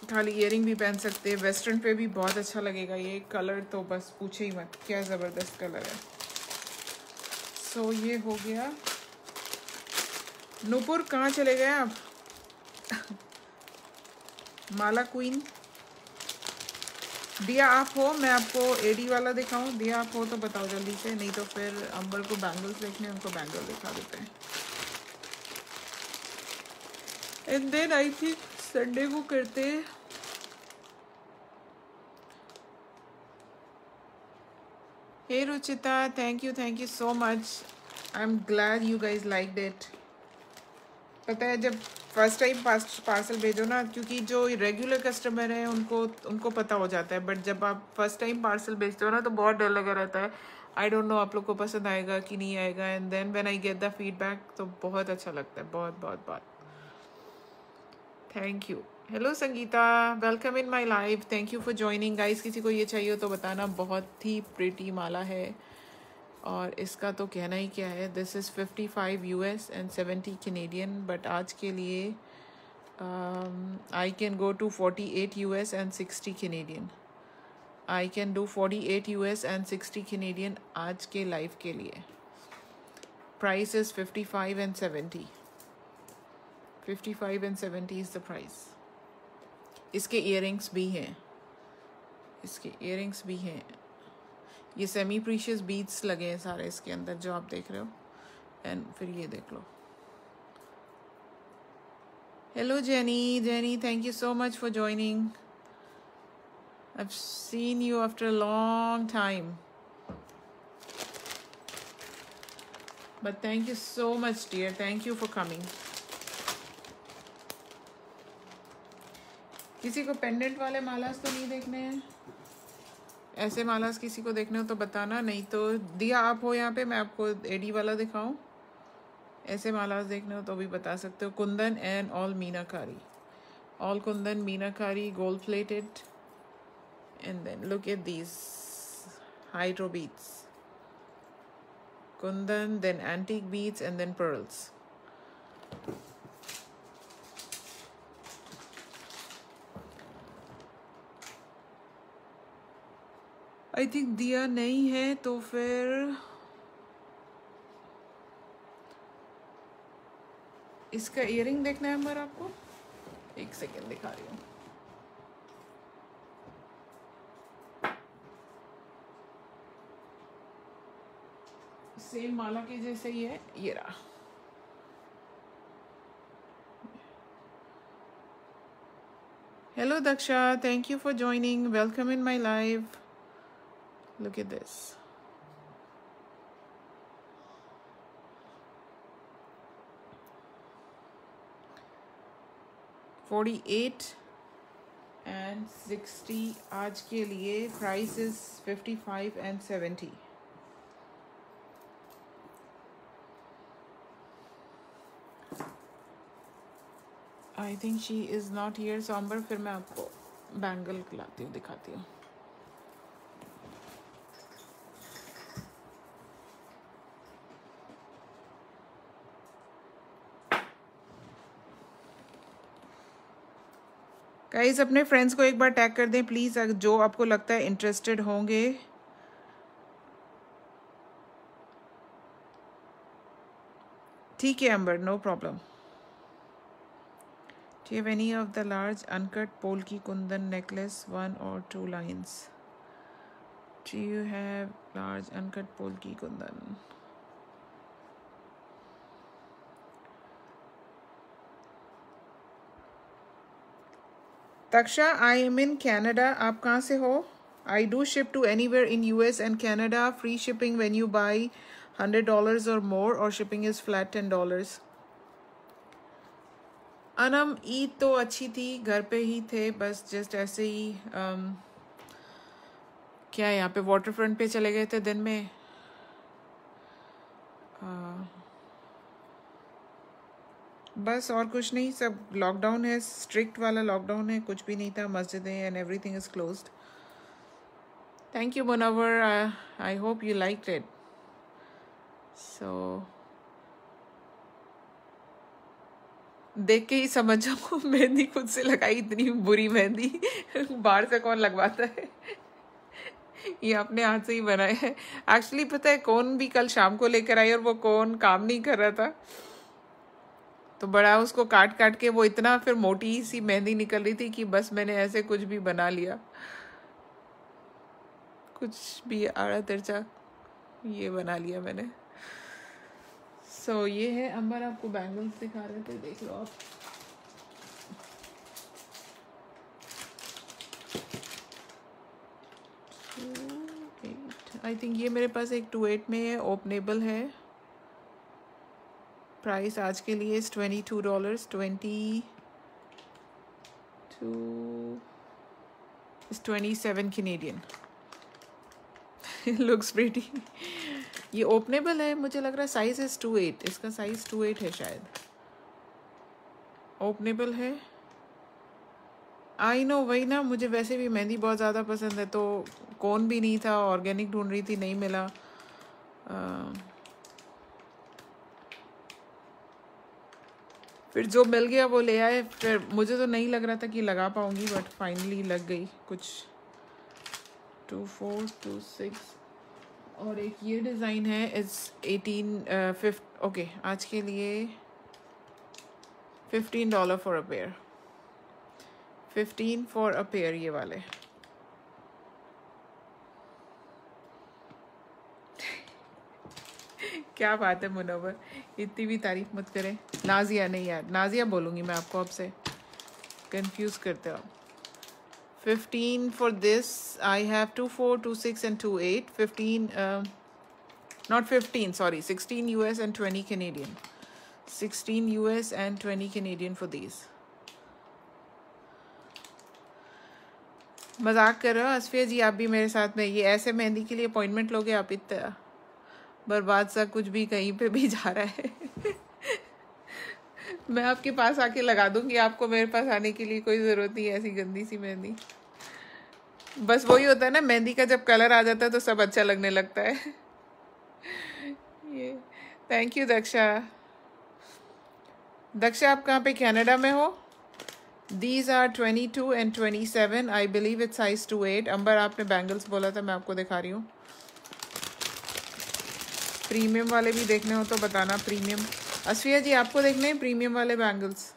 खाली इयर भी पहन सकते हैं। वेस्टर्न पे भी बहुत अच्छा लगेगा ये। कलर तो बस पूछे ही मत, क्या ज़बरदस्त कलर है। सो so, ये हो गया। नूपुर कहाँ चले गए आप? माला क्वीन। दिया आप हो मैं आपको एडी वाला दिखाऊँ। दिया आप हो तो बताओ जल्दी से नहीं तो फिर अंबर को बैंगल्स देखने उनको बैंगल दिखा देते हैं। And then I think Sunday को करते हे Ruchita thank you thank you so much I am glad you guys like that पता है, जब फ़र्स्ट टाइम पार्सल भेजो ना, क्योंकि जो रेगुलर कस्टमर हैं, उनको उनको पता हो जाता है। बट जब आप फ़र्स्ट टाइम पार्सल भेजते हो ना तो बहुत डर लगा रहता है। आई डोंट नो आप लोग को पसंद आएगा कि नहीं आएगा। And then when I get the feedback तो बहुत अच्छा लगता है। बहुत बहुत बहुत। Thank you hello Sangeeta welcome in my life thank you for joining guys किसी को ये चाहिए तो बताना, बहुत ही प्रिटी माला है। और इसका तो कहना ही क्या है this is fifty five U S and seventy Canadian but आज के लिए I can go to forty eight U S and sixty Canadian I can do forty eight U S and sixty Canadian आज के life के लिए. Price is fifty five and seventy fifty five and seventy is the price इसके ear भी हैं इसके ear भी हैं ये सेमी प्रीशियस बीड्स लगे हैं सारे इसके अंदर जो आप देख रहे हो एंड फिर ये देख लो hello Jenny Jenny thank you so much for joining I've seen you after a long time. But thank you so much, dear. Thank you for. किसी को पेंडेंट वाले मालास तो नहीं देखने हैं? ऐसे मालास किसी को देखने हो तो बताना, नहीं तो दिया आप हो यहाँ पे, मैं आपको एडी वाला दिखाऊँ। ऐसे मालास देखने हो तो भी बता सकते हो। Kundan and all meenakari. All kundan, meenakari gold plated and then look at these hydro beads kundan then antique beads, and then pearls. I think दिया नहीं है तो फिर इसका इयरिंग देखना है अमर आपको? एक सेकेंड दिखा रही हूँ। सेम माला के जैसे ही है, ये रहा। Hello Daksha thank you for joining welcome in my life look at this. Forty eight and sixty आज के लिए price is fifty five and seventy I think she is not here sombre फिर मैं आपको बैंगल लाती हूँ, दिखाती हूँ। गाइज़ अपने फ्रेंड्स को एक बार टैग कर दें प्लीज़ जो आपको लगता है इंटरेस्टेड होंगे। ठीक है अंबर नो प्रॉब्लम ठीक है वेनी of the large uncut polki kundan necklace one और टू लाइन्स ठी you have large uncut polki kundan तक्षा I am in Canada आप कहाँ से हो? I do ship to anywhere in U S and Canada free shipping when you buy hundred dollars or more or shipping is flat ten dollars Anam Eid तो अच्छी थी घर पे ही थे बस जस्ट ऐसे ही um, क्या यहाँ पे वाटर फ्रंट पे चले गए थे दिन में? Uh, बस और कुछ नहीं, सब लॉकडाउन है स्ट्रिक्ट वाला लॉकडाउन है, कुछ भी नहीं था, मस्जिदें and everything is close thank you Munawar I hope you like it so देख के ही समझ जाओ मेहंदी खुद से लगाई, इतनी बुरी मेहंदी। बाहर से कौन लगवाता है? ये अपने हाथ से ही बनाया है। एक्चुअली पता है, कौन भी कल शाम को लेकर आई और वो कौन काम नहीं कर रहा था? तो बड़ा उसको काट काट के वो इतना फिर मोटी सी मेहंदी निकल रही थी कि बस मैंने ऐसे कुछ भी बना लिया। कुछ भी आड़ा तिरछा ये बना लिया मैंने। सो so, ये है अंबर आपको बैंगल्स दिखा रहे थे देख लो आप। आई थिंक ये मेरे पास एक टू एट में है ओपनेबल है। प्राइस आज के लिए इस twenty two dollars twenty two इस twenty seven Canadian looks pretty ये ओपनेबल है मुझे लग रहा है साइज़ इज़ टू एट इसका साइज़ टू एट है शायद। ओपनेबल है। आई नो वही ना मुझे वैसे भी मेहंदी बहुत ज़्यादा पसंद है तो कौन भी नहीं था ऑर्गेनिक ढूंढ रही थी नहीं मिला। आ, फिर जो मिल गया वो ले आए। फिर मुझे तो नहीं लग रहा था कि लगा पाऊँगी बट फाइनली लग गई कुछ। टू फोर टू सिक्स और एक ये डिज़ाइन है इट्स एटीन फिफ्थ ओके आज के लिए fifteen dollar for a pair fifteen for a pair ये वाले। क्या बात है मुनवर इतनी भी तारीफ़ मत करें। नाजिया नहीं यार नाजिया बोलूँगी मैं आपको आपसे कंफ्यूज करते हो आप। 15 for this I have 2 4 2 6 and 2 8 15 uh, not 15 sorry 16 US and 20 Canadian. 16 US and 20 Canadian for these. मज़ाक कर रहे हो असफिया जी आप भी मेरे साथ में। ये ऐसे मेहंदी के लिए अपॉइंटमेंट लोगे आप इतना। बर्बाद सा कुछ भी कहीं पे भी जा रहा है। मैं आपके पास आके लगा दूँगी, आपको मेरे पास आने के लिए कोई ज़रूरत नहीं है ऐसी गंदी सी मेहंदी। बस वही होता है ना, मेहंदी का जब कलर आ जाता है तो सब अच्छा लगने लगता है। ये थैंक यू दक्षा। दक्षा, आप कहाँ पे कनाडा में हो? These are twenty two and twenty seven I believe it size two eight Amber, आपने बैंगल्स बोला था, मैं आपको दिखा रही हूँ। प्रीमियम वाले भी देखने हो तो बताना, प्रीमियम। असफिया जी, आपको देखने हैं प्रीमियम वाले बैंगल्स?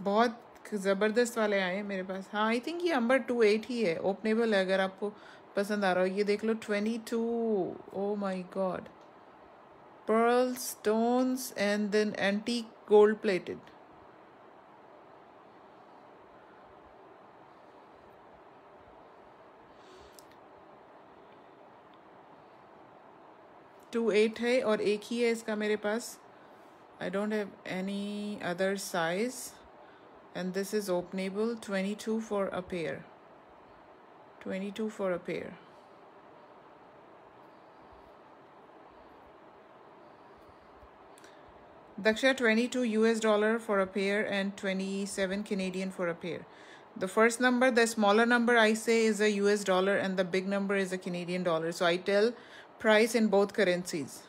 बहुत ज़बरदस्त वाले आए हैं मेरे पास। हाँ आई थिंक ये अंबर टू एट ही है। ओपनेबल है, अगर आपको पसंद आ रहा हो। ये देख लो twenty two oh my god pearl stones and then antique gold plated two eight है और एक ही है इसका मेरे पास I don't have any other size and this is openable twenty two for a pair twenty two for a pair Daksha 22 US dollar for a pair and 27 Canadian for a pair. The first number, the smaller number I say is a US dollar and the big number is a Canadian dollar. So I tell price in both currencies.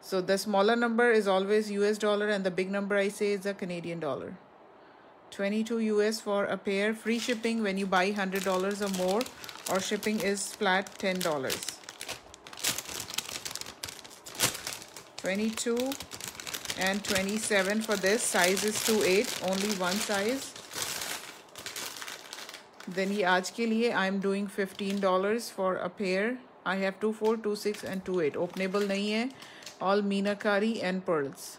So the smaller number is always US dollar and the big number I say is a Canadian dollar. 22 US for a pair. Free shipping when you buy $100 or more or shipping is flat $10. 22 and 27 for this size is 2 8 only one size then ye aaj ke liye i am doing 15 dollars for a pair I have two four two six and two eight openable नहीं है. All meenakari and pearls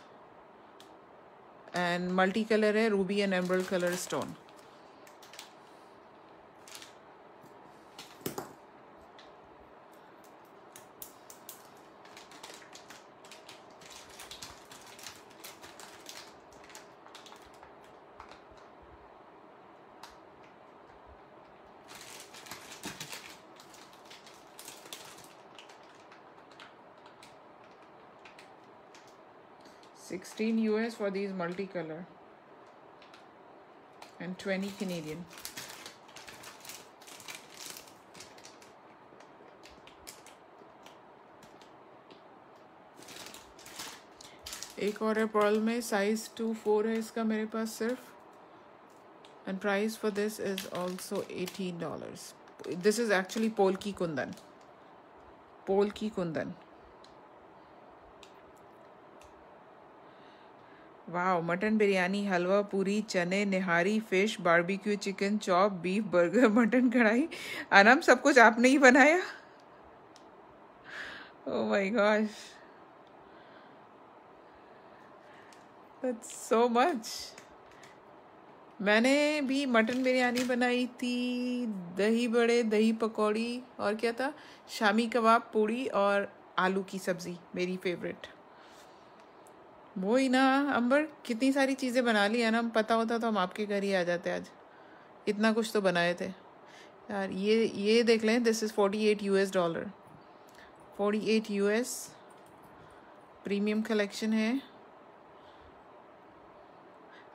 and multi colour है ruby and एम्ब्रल colour stone 16 US for these multicolor. And 20 Canadian. एक और है pearl में size two four है इसका मेरे पास सिर्फ़। And price for this is also eighteen dollars this is actually polki kundan. Polki की कुंदन। वाह मटन बिरयानी, हलवा, पूरी, चने, निहारी, fish barbecue chicken chop beef burger mutton कढ़ाई। अनम, सब कुछ आपने ही बनाया? Oh my gosh so much मैंने भी मटन बिरयानी बनाई थी, दही बड़े, दही पकौड़ी, और क्या था? शामी कबाब, पूड़ी और आलू की सब्ज़ी, मेरी फेवरेट वो ही ना अंबर, कितनी सारी चीज़ें बना ली है ना। पता होता तो हम आपके घर ही आ जाते आज। इतना कुछ तो बनाए थे। यार, ये ये देख लें this is forty eight U S dollar forty eight U S premium collection है।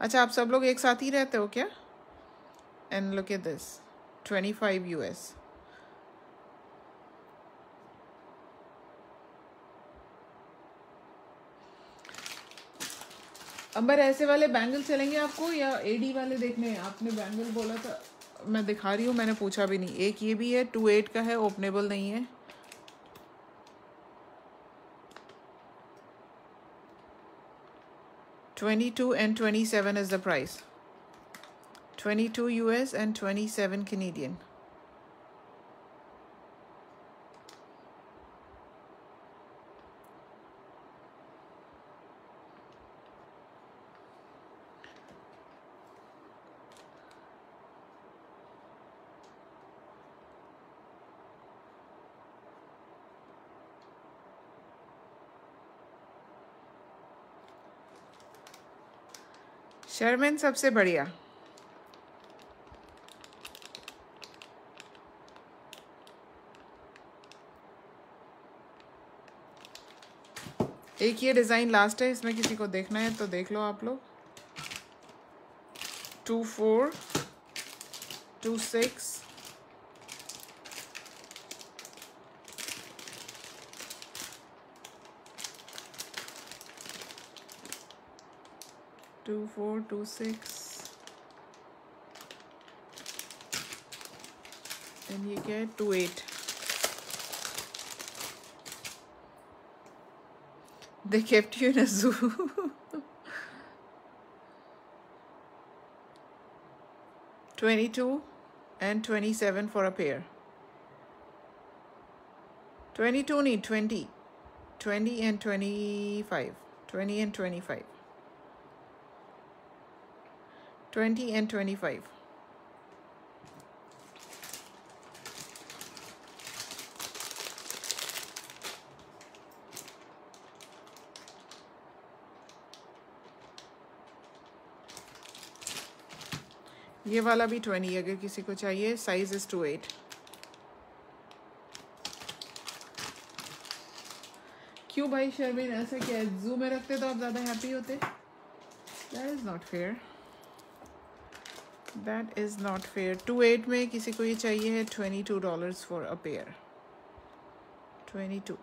अच्छा आप सब लोग एक साथ ही रहते हो क्या? And look at this twenty five U S Amber ऐसे वाले बैंगल चलेंगे आपको या एडी वाले? देखने आपने बैंगल बोला था, मैं दिखा रही हूँ, मैंने पूछा भी नहीं। एक ये भी है टू एट का है ओपनेबल नहीं है। Twenty two and twenty seven is the price twenty two U S and twenty seven Canadian Sharmin सबसे बढ़िया। एक ये डिज़ाइन लास्ट है, इसमें किसी को देखना है तो देख लो आप लोग। Two four, two six two four two six. And you get two eight. They kept you in a zoo. 22 and 27 for a pair. 22 need 20 20 and 25 20 and 25 20 and 25 ये वाला भी 20 अगर किसी को चाहिए साइज़ इज़ टू एट क्यों भाई, शर्मिन, ऐसा क्या जू में रखते तो आप ज़्यादा हैप्पी होते? That is not fair that is not fair two eight में किसी को ये चाहिए है twenty two dollars for a pair twenty two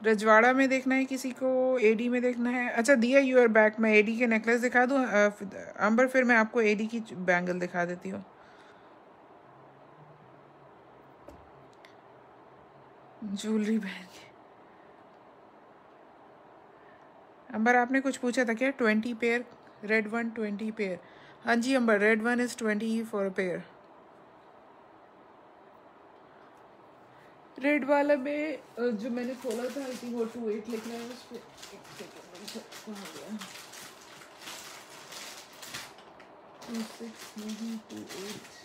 Rajwada में देखना है किसी को एडी में देखना है। अच्छा दिया यू आर बैक मैं एडी के नेकलेस दिखा दूँ अंबर, फिर मैं आपको एडी की बैंगल दिखा देती हूँ। ज्वेलरी पहन के। अंबर, आपने कुछ पूछा था क्या? Twenty pair, red one twenty pair. हाँ जी, Amber, red one is twenty for pair. Red वाला में जो मैंने खोला था, आई थिंक वो टू एट लिखना है उस पर एक सिक्स नहीं, टू एट।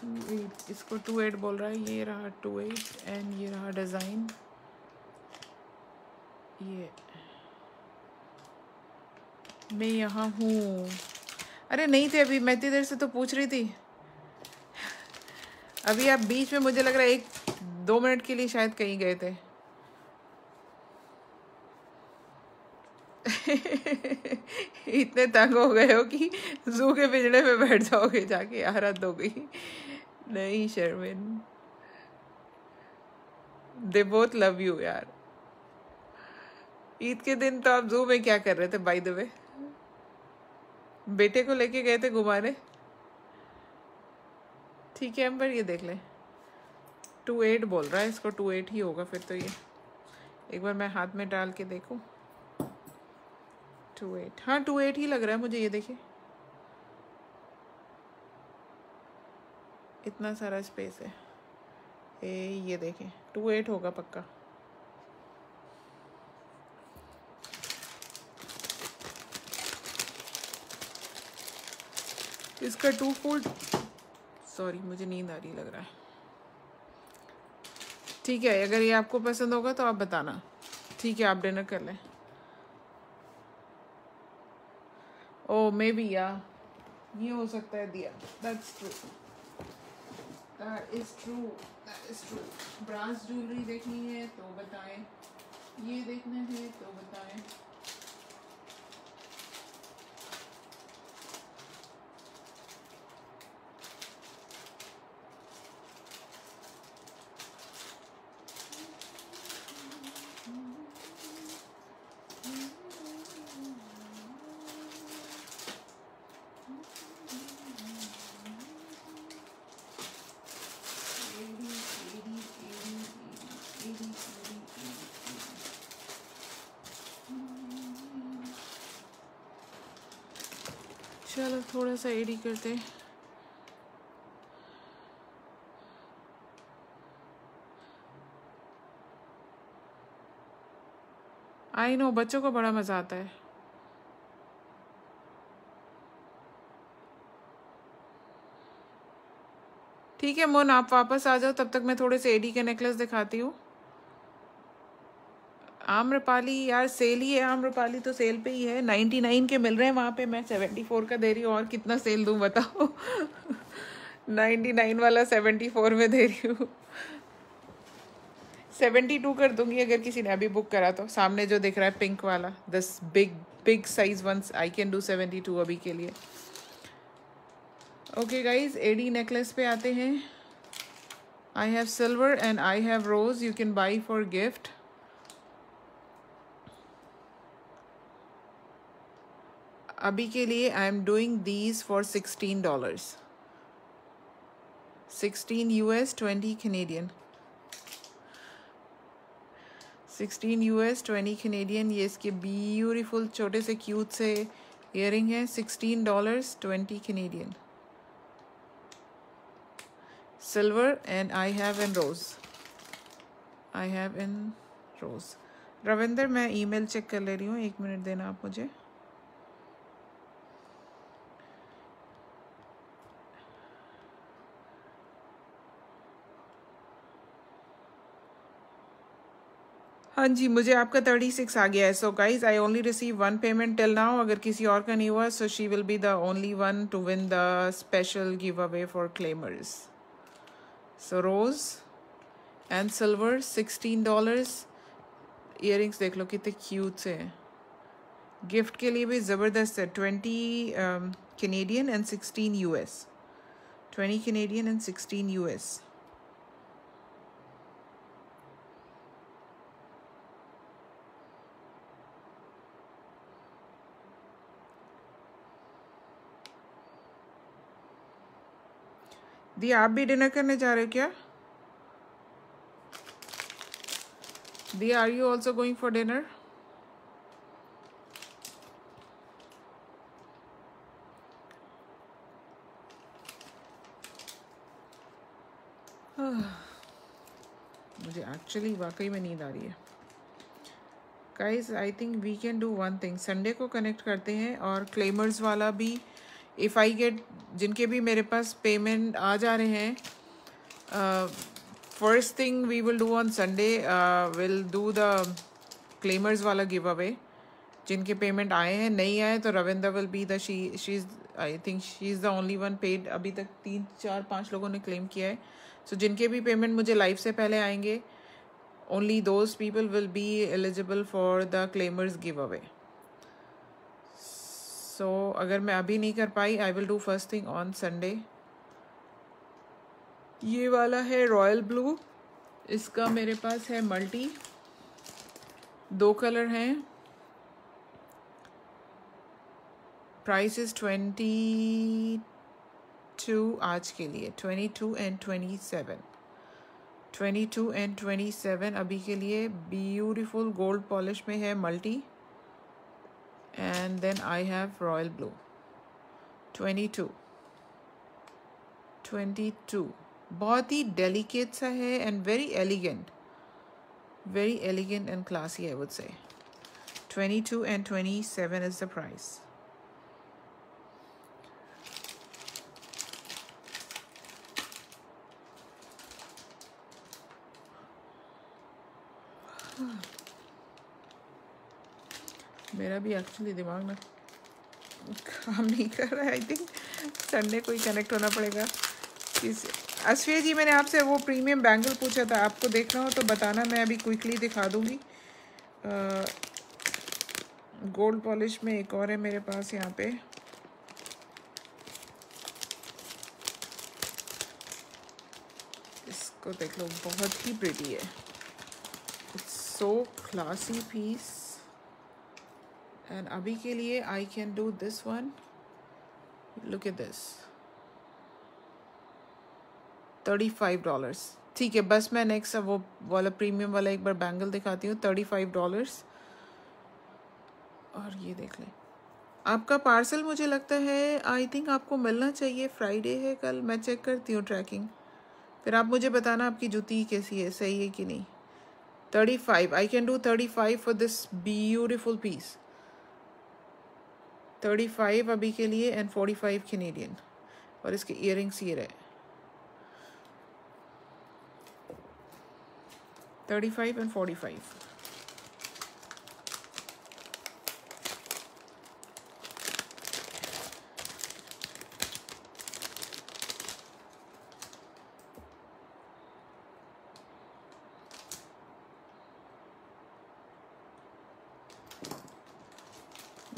टू एट इसको टू एट बोल रहा है, ये रहा टू एट एंड ये रहा डिज़ाइन ये। मैं यहाँ हूँ। अरे नहीं थे अभी, मैं इतनी देर से तो पूछ रही थी। अभी आप बीच में मुझे लग रहा है एक, दो मिनट के लिए शायद कहीं गए थे। इतने तंग हो गए हो कि जू के पिजड़े में बैठ जाओगे जाके यार हो गई। नहीं Sharmin they both love you यार. ईद के दिन तो आप जू में क्या कर रहे थे बाई द वे बेटे को लेके गए थे घुमाने? ठीक है अंबर ये देख ले. टू एट बोल रहा है, इसको टू एट ही होगा फिर तो ये. एक बार मैं हाथ में डाल के देखूँ. टू एट हाँ टू एट ही लग रहा है मुझे, ये देखिए. इतना सारा स्पेस है। ए, ये देखें। टू एट होगा पक्का। इसका टू फोल्ड सॉरी मुझे नींद आ रही लग रहा है। ठीक है, अगर ये आपको पसंद होगा तो आप बताना। ठीक है, आप डिनर कर लें। ओ मे बी या ये हो सकता है दिया। That's true is true that true brass jewellery देखनी है तो बताएँ। ये देखना है तो बताएँ चलो थोड़ा सा एडी करते आई नो बच्चों को बड़ा मज़ा आता है। ठीक है मोन आप वापस आ जाओ, तब तक मैं थोड़े से एडी के नेकलेस दिखाती हूँ। आम्रपाली, यार सेल ही है आम्रपाली तो सेल पे ही है। नाइन्टी नाइन के मिल रहे हैं वहाँ पे। मैं सेवेंटी फोर का दे रही हूँ और कितना सेल दूँ बताओ? नाइन्टी नाइन वाला सेवेंटी फोर में दे रही हूँ। सेवेंटी टू कर दूँगी अगर किसी ने अभी बुक करा तो। सामने जो दिख रहा है पिंक वाला। This big big size ones I can do seventy two अभी के लिए। ओके गाइज़ एडी नेकलेस पे आते हैं। I have silver and I have rose you can buy for gift अभी के लिए I am doing these for sixteen dollars sixteen U S twenty Canadian sixteen U S twenty Canadian ये इसके beautiful छोटे से क्यूट से ear हैं. Sixteen dollars twenty Canadian silver and I have in rose I have in rose Ravinder मैं email check कर ले रही हूँ. एक मिनट देना आप मुझे. हाँ जी, मुझे आपका थर्टी सिक्स आ गया है। So guys I only receive one payment till now अगर किसी और का नहीं हुआ so she will be the only one to win the special give away for claimers so rose and silver sixteen dollars ear देख लो, कितने cute से हैं। गिफ्ट के लिए भी ज़बरदस्त है। Twenty Canadian and sixteen U S twenty Canadian and sixteen U दी, आप भी डिनर करने जा रहे हो क्या? दी are you also going for dinner मुझे एक्चुअली वाकई में नींद आ रही है। Guys I think we can do one thing Sunday को कनेक्ट करते हैं और क्लेमर्स वाला भी इफ़ आई गेट जिनके भी मेरे पास पेमेंट आ जा रहे हैं first thing we will do on Sunday will do the claimers वाला गिव अवे जिनके पेमेंट आए हैं नहीं आए तो Ravinder will be the she she is I think she is the only one paid अभी तक तीन चार पाँच लोगों ने क्लेम किया है. सो so, जिनके भी पेमेंट मुझे लाइव से पहले आएँगे only those people will be eligible for the claimers give away so अगर मैं अभी नहीं कर पाई I will do first thing on Sunday ये वाला है रॉयल ब्लू इसका मेरे पास है मल्टी दो कलर हैं. प्राइस इज़ ट्वेंटी टू आज के लिए. Twenty two and twenty seven twenty two and twenty seven अभी के लिए ब्यूटिफुल गोल्ड पॉलिश में है multi and then I have royal blue. 22 22 बहुत ही delicate सा and very elegant. Very elegant and classy I would say. 22 and 27 is the price. मेरा भी एक्चुअली दिमाग ना काम नहीं कर रहा है। आई थिंक संडे को ही कनेक्ट होना पड़ेगा। किस अश्विया जी, मैंने आपसे वो प्रीमियम बैंगल पूछा था। आपको देखना हो तो बताना, मैं अभी क्विकली दिखा दूँगी। गोल्ड पॉलिश में एक और है मेरे पास यहाँ पे। इसको देख लो, बहुत ही प्रिटी है। सो क्लासी पीस एंड अभी के लिए I can do this one look at this thirty five dollars ठीक है, बस मैं नेक्स्ट वो वाला प्रीमियम वाला एक बार बैंगल दिखाती हूँ थर्टी फाइव डॉलर्स और ये देख लें। आपका पार्सल मुझे लगता है आई थिंक आपको मिलना चाहिए। फ्राइडे है कल, मैं चेक करती हूँ ट्रैकिंग फिर आप मुझे बताना आपकी जूती कैसी है, सही है कि नहीं। Thirty five I can do thirty five for this beautiful piece thirty five अभी के लिए एंड फोर्टी फाइव कैनेडियन और इसके इयर ये रहे. Thirty five and forty five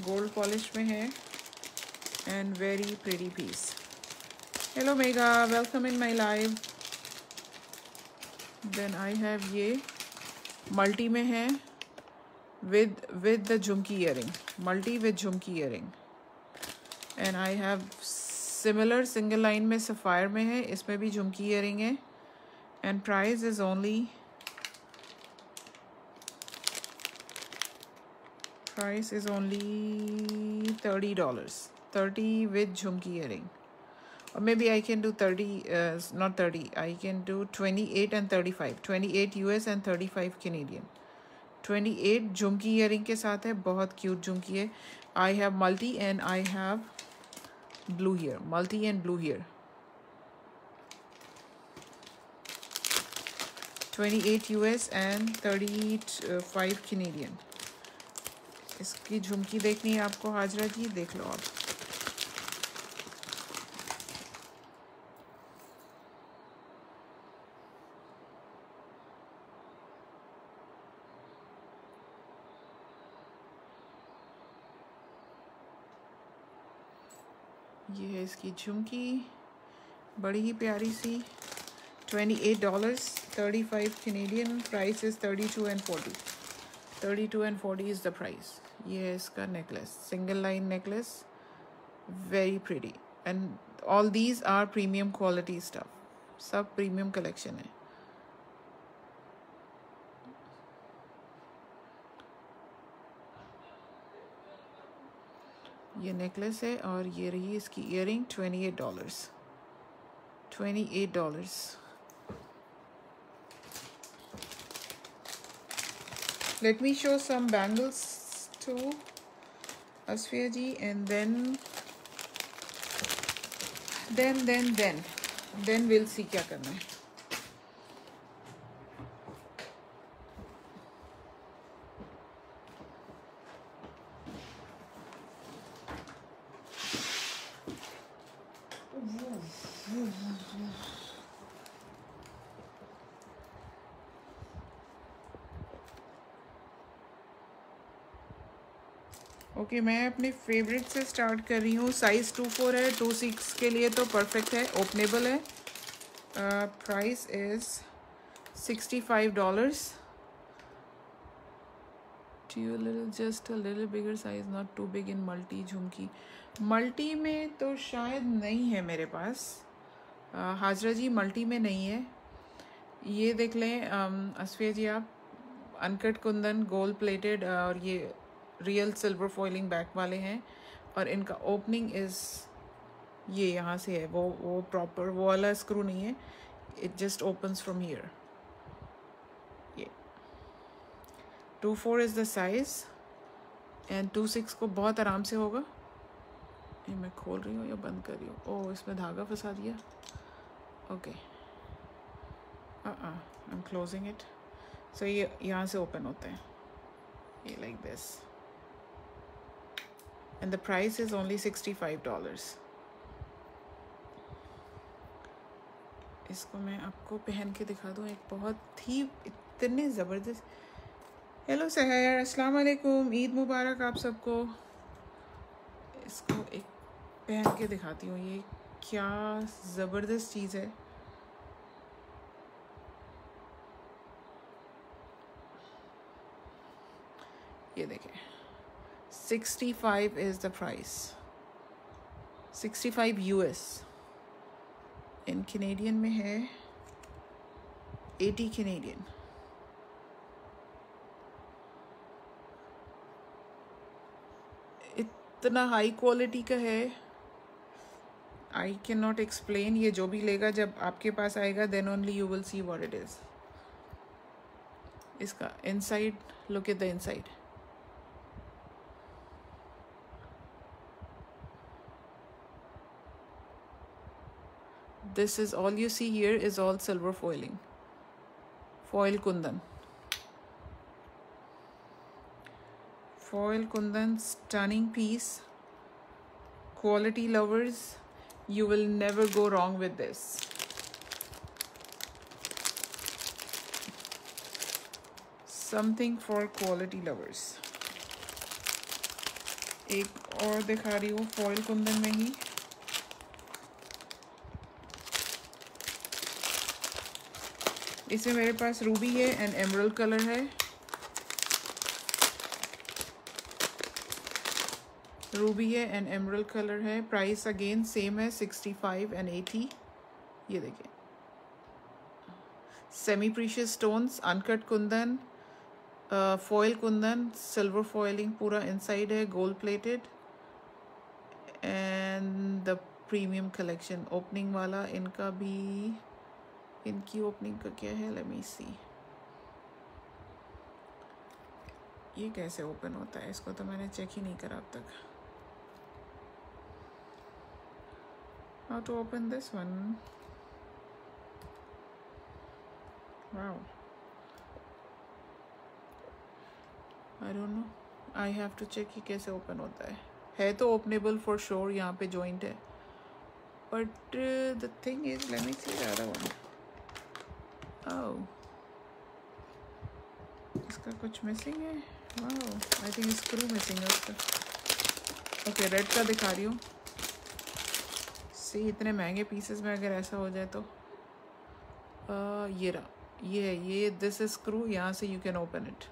gold polish में है and very pretty piece hello Megha welcome in my live then I have ये मल्टी में है with with the jhumki earring multi with jhumki earring and I have similar single line में sapphire में है इसमें भी झुमकी इयरिंग है and price is only price is only $30 30 with jhumki earring. Or maybe I can do 30 uh, not 30 I can do 28 and 35 28 US and 35 Canadian. 28 jhumki earring ke saath hai. बहुत cute jhumki है I have multi and I have blue here. Multi and blue here. 28 US and 35 Canadian. इसकी झुमकी देखनी है आपको, हाजरा जी, देख लो आप। ये है इसकी झुमकी, बड़ी ही प्यारी सी twenty eight dollars thirty five Canadian price is thirty two and forty thirty two and forty is the price ये है इसका necklace single line necklace very pretty and all these are premium quality stuff सब premium collection है ये necklace है और ये रही इसकी earring twenty eight dollars twenty eight dollars let me show some bangles to Asfia ji and then then then then. Then we'll see kya karna hai. Okay okay, मैं अपने favourite से स्टार्ट कर रही हूँ। साइज़ टू फोर है two six के लिए तो परफेक्ट है ओपनेबल है। Price is sixty five dollars you little just a little bigger size not too big in multi jhumki. Multi में तो शायद नहीं है मेरे पास। Uh, हाजरा जी मल्टी में नहीं है। ये देख लें um, असफिया जी आप अनकट कुंदन गोल्ड प्लेटेड और ये रियल सिल्वर फॉइलिंग बैक वाले हैं और इनका ओपनिंग इज़ ये यहाँ से है, वो वो प्रॉपर वो वाला स्क्रू नहीं है it just opens from here ये। Two four is the size and two six को बहुत आराम से होगा। ये मैं खोल रही हूँ या बंद कर रही हूँ? ओह, इसमें धागा फंसा दिया। Okay I am closing it so ये यहाँ से ओपन होते हैं। ये like this and the price is only $65 इसको मैं आपको पहन के दिखा दूँ, एक बहुत ही इतने ज़बरदस्त। हेलो सहर अस्सलाम वालेकुम ईद मुबारक आप सबको। इसको एक पहन के दिखाती हूँ। ये क्या ज़बरदस्त चीज़ है ये देखें 65 is the price. 65 US in Canadian में है. 80 Canadian. इतना हाई क्वालिटी का है. आई कैन नॉट एक्सप्लेन ये जो भी लेगा, जब आपके पास आएगा then only you will see what it is इसका inside look at the inside this is all you see here is all silver foiling foil kundan foil kundan stunning piece quality lovers you will never go wrong with this something for quality lovers एक और दिखा रही हूँ foil Kundan में ही इसमें मेरे पास ruby है एंड एमरल कलर है। रूबी है एंड एमरल कलर है। प्राइस अगेन सेम है सिक्सटी फाइव एंड एटी ये देखिए। Semi precious stones uncut kundan foil kundan silver foiling पूरा इनसाइड है gold plated and the premium collection opening वाला, इनका भी इनकी ओपनिंग का क्या है? लेट मी सी ये कैसे ओपन होता है? इसको तो मैंने चेक ही नहीं करा अब तक. How to open this one wow I don't know I have to check कि कैसे ओपन होता है. है तो ओपनेबल फॉर श्योर यहाँ पे जॉइंट है. But the thing is let me see other one Oh. इसका कुछ मिसिंग है? वाह आई थिंक स्क्रू मिसिंग है उसका। ओके रेड का दिखा रही हूँ। सी इतने महँगे पीसेस में अगर ऐसा हो जाए तो। आ, ये रहा। ये है ये दिस स्क्रू यहाँ से you can open it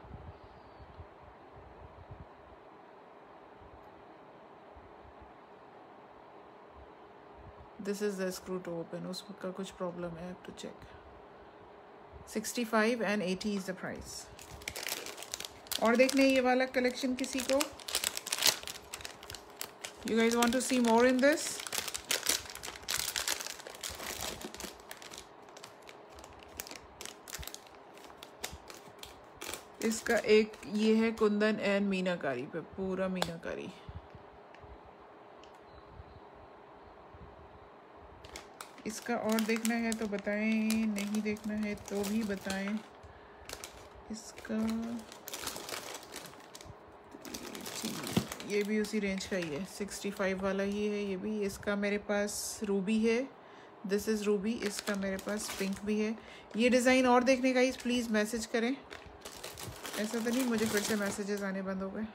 this is the screw to open उसका कुछ प्रॉब्लम है to check 65 and 80 is the price और देखने ये वाला कलेक्शन किसी को? You guys want to see more in this इसका एक ये है कुंदन एंड मीनाकारी पे, पूरा मीनाकारी। इसका और देखना है तो बताएँ, नहीं देखना है तो भी बताएँ। इसका ये भी उसी रेंज का ही है सिक्सटी फाइव वाला ही है ये भी। इसका मेरे पास रूबी है दिस इज़ रूबी इसका मेरे पास पिंक भी है। ये डिज़ाइन और देखने का ही प्लीज़ मैसेज करें। ऐसा तो नहीं, मुझे फिर से मैसेजेस आने बंद हो गए।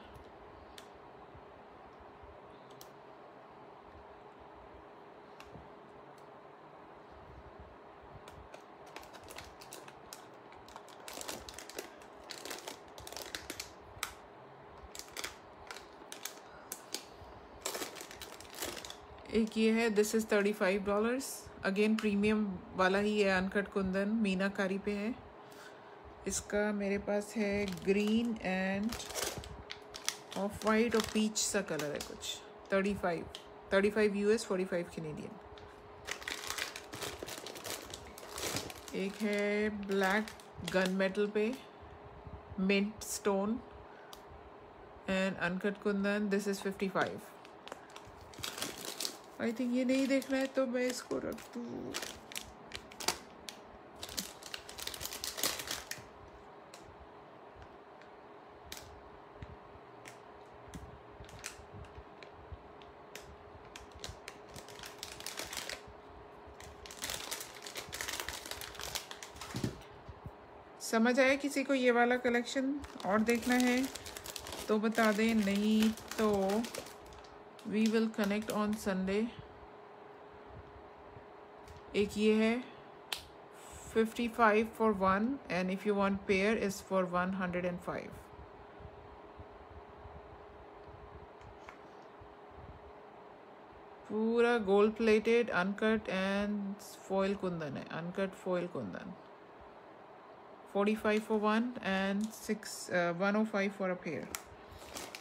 एक ये है this is thirty five dollars again premium वाला ही है अनकट कुंदन, मीनाकारी पे है। इसका मेरे पास है ग्रीन एंड ऑफ़ वाइट और पीच सा कलर है कुछ। Thirty five thirty five U S forty five Canadian एक है ब्लैक गन मेटल पे mint stone and uncut kundan this is fifty five I think ये नहीं देखना है तो मैं इसको रख दूँ। समझ आया किसी को ये वाला कलेक्शन और देखना है? तो बता दें, नहीं तो we will connect on Sunday एक ये है। Fifty five for one and if you want pair is for one hundred and five पूरा gold plated uncut and foil kundan है। Uncut foil kundan. 45 for one and six uh, 105 for a pair.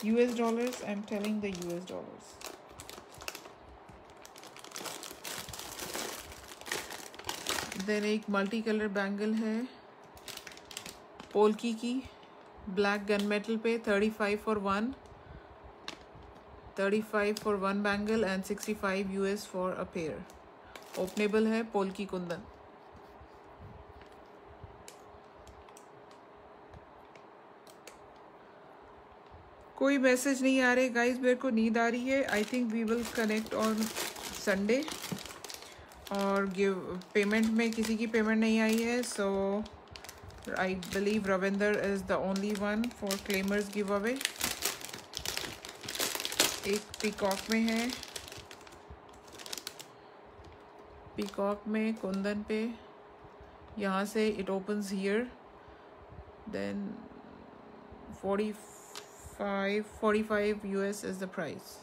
US dollars I'm telling the US dollars then एक multi colour bangle है पोल्की की black gun metal पे 35 for one 35 for one bangle and 65 US for a pair openable है पोल्की कुंदन कोई message नहीं आ रहे। Guys मेरे को नींद आ रही है। I think we will connect on Sunday और गिव पेमेंट में किसी की पेमेंट नहीं आई है so I believe Ravinder is the only one for claimers give away एक पीकॉक में है। पीकॉक में कुंदन पे। यहाँ से it opens here then forty 45 45 US is the price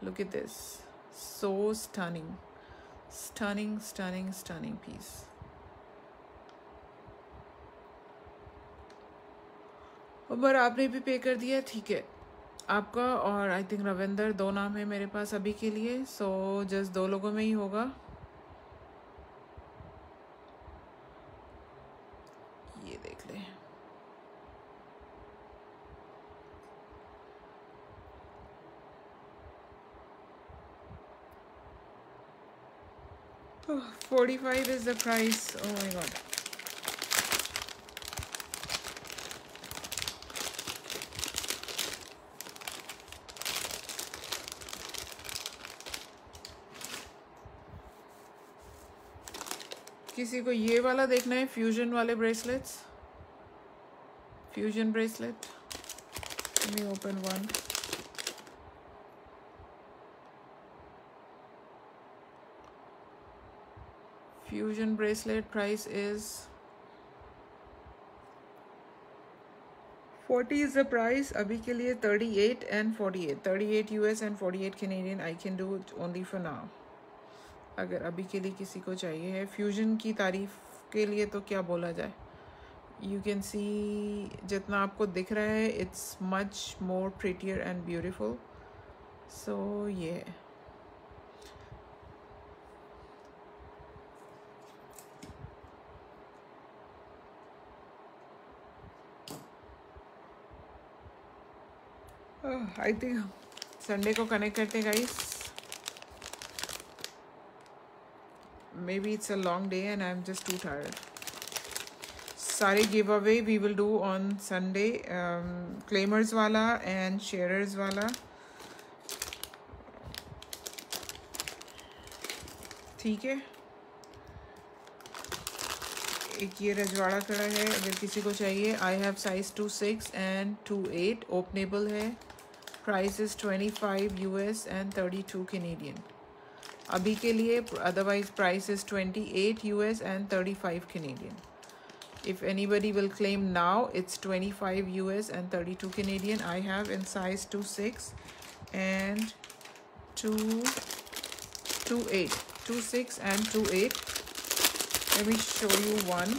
look at this so stunning stunning stunning stunning piece Umar आपने भी पे कर दिया ठीक है आपका और आई थिंक रविंदर दो नाम है मेरे पास अभी के लिए सो जस्ट दो लोगों में ही होगा 45 is the price. Oh my god. किसी को ये वाला देखना है फ्यूजन वाले bracelets fusion bracelet open one fusion bracelet price is forty is the price अभी के लिए thirty eight and forty eight thirty eight U S and forty eight Canadian I can do only for now अगर अभी के लिए किसी को चाहिए है फ्यूजन की तारीफ़ के लिए तो क्या बोला जाए? यू कैन सी जितना आपको दिख रहा है it's much more prettier and beautiful so ये आई थिंक संडे को कनेक्ट करते guys maybe it's a long day and I am just too tired सारे give away we will do on Sunday claimers वाला and sharers वाला. ठीक है? एक ये रजवाड़ा खड़ा है, अगर किसी को चाहिए I have size two six and two eight openable है. price is 25 US and 32 Canadian. Thirty two Canadian अभी 28 US and 35 Canadian. if anybody will claim now it's 25 us and 32 canadian i have in size 26 and 2 28 26 and 28 let me show you one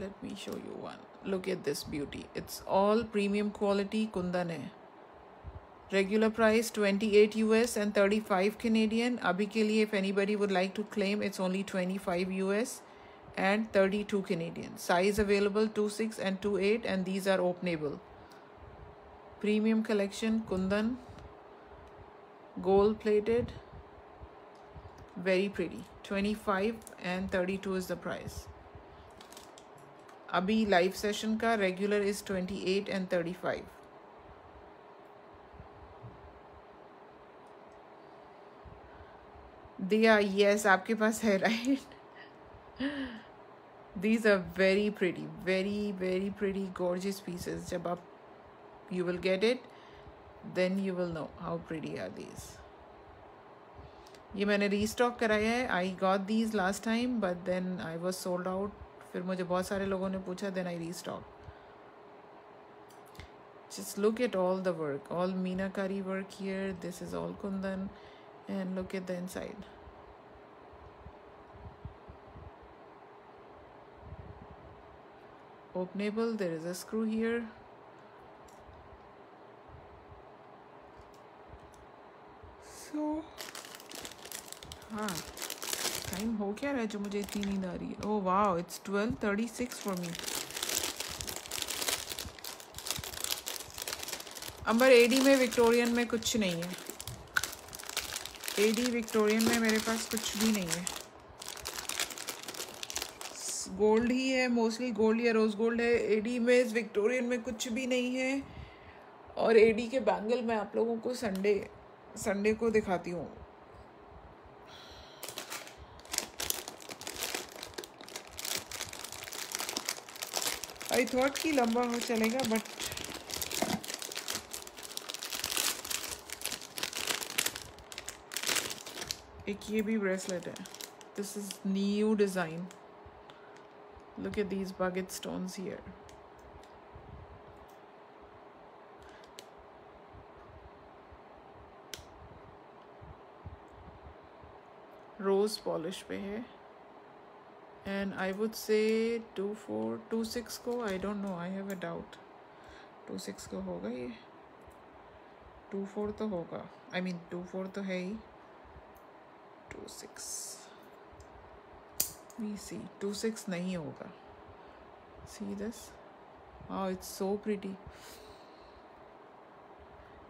let me show you one. Look at this beauty. It's all premium quality kundan regular price 28 us and 35 canadian. abhi ke liye if anybody would like to claim it's only 25 us and 32 canadian. Size available 26 and 28 and these are openable. Premium collection kundan. Gold plated very pretty. 25 and 32 is the price अभी live session का regular is twenty eight and thirty five दिया yes आपके पास है right these are very pretty very very pretty gorgeous pieces जब आप you will get it then you will know how pretty are these ये मैंने restock कराया है. I got these last time but then I was sold out फिर मुझे बहुत सारे लोगों ने पूछा then I restock just look at all the work all meenakari work here this is all kundan and look at the inside openable there is a screw here so हाँ। Time हो क्या रहा है जो मुझे इतनी नींद आ रही है? ओ वाह it's twelve thirty six for me Amber AD में विक्टोरियन में कुछ नहीं है। एडी विक्टोरियन में मेरे पास कुछ भी नहीं है। गोल्ड ही है मोस्टली गोल्ड या रोज़ गोल्ड है। एडी में विक्टोरियन में कुछ भी नहीं है। और एडी के बैंगल मैं आप लोगों को संडे संडे को दिखाती हूँ। आई थॉट कि लंबा हो चलेगा बट एक ये भी ब्रेसलेट है। This is new design look at these baguette stones here rose polish पे है। And I would say two four two six को I don't know I have a doubt two six को होगा ये। टू फोर तो होगा। I mean two four तो है ही। Two six we see two six नहीं होगा। सी दिस हाँ इट्स सो प्रिटी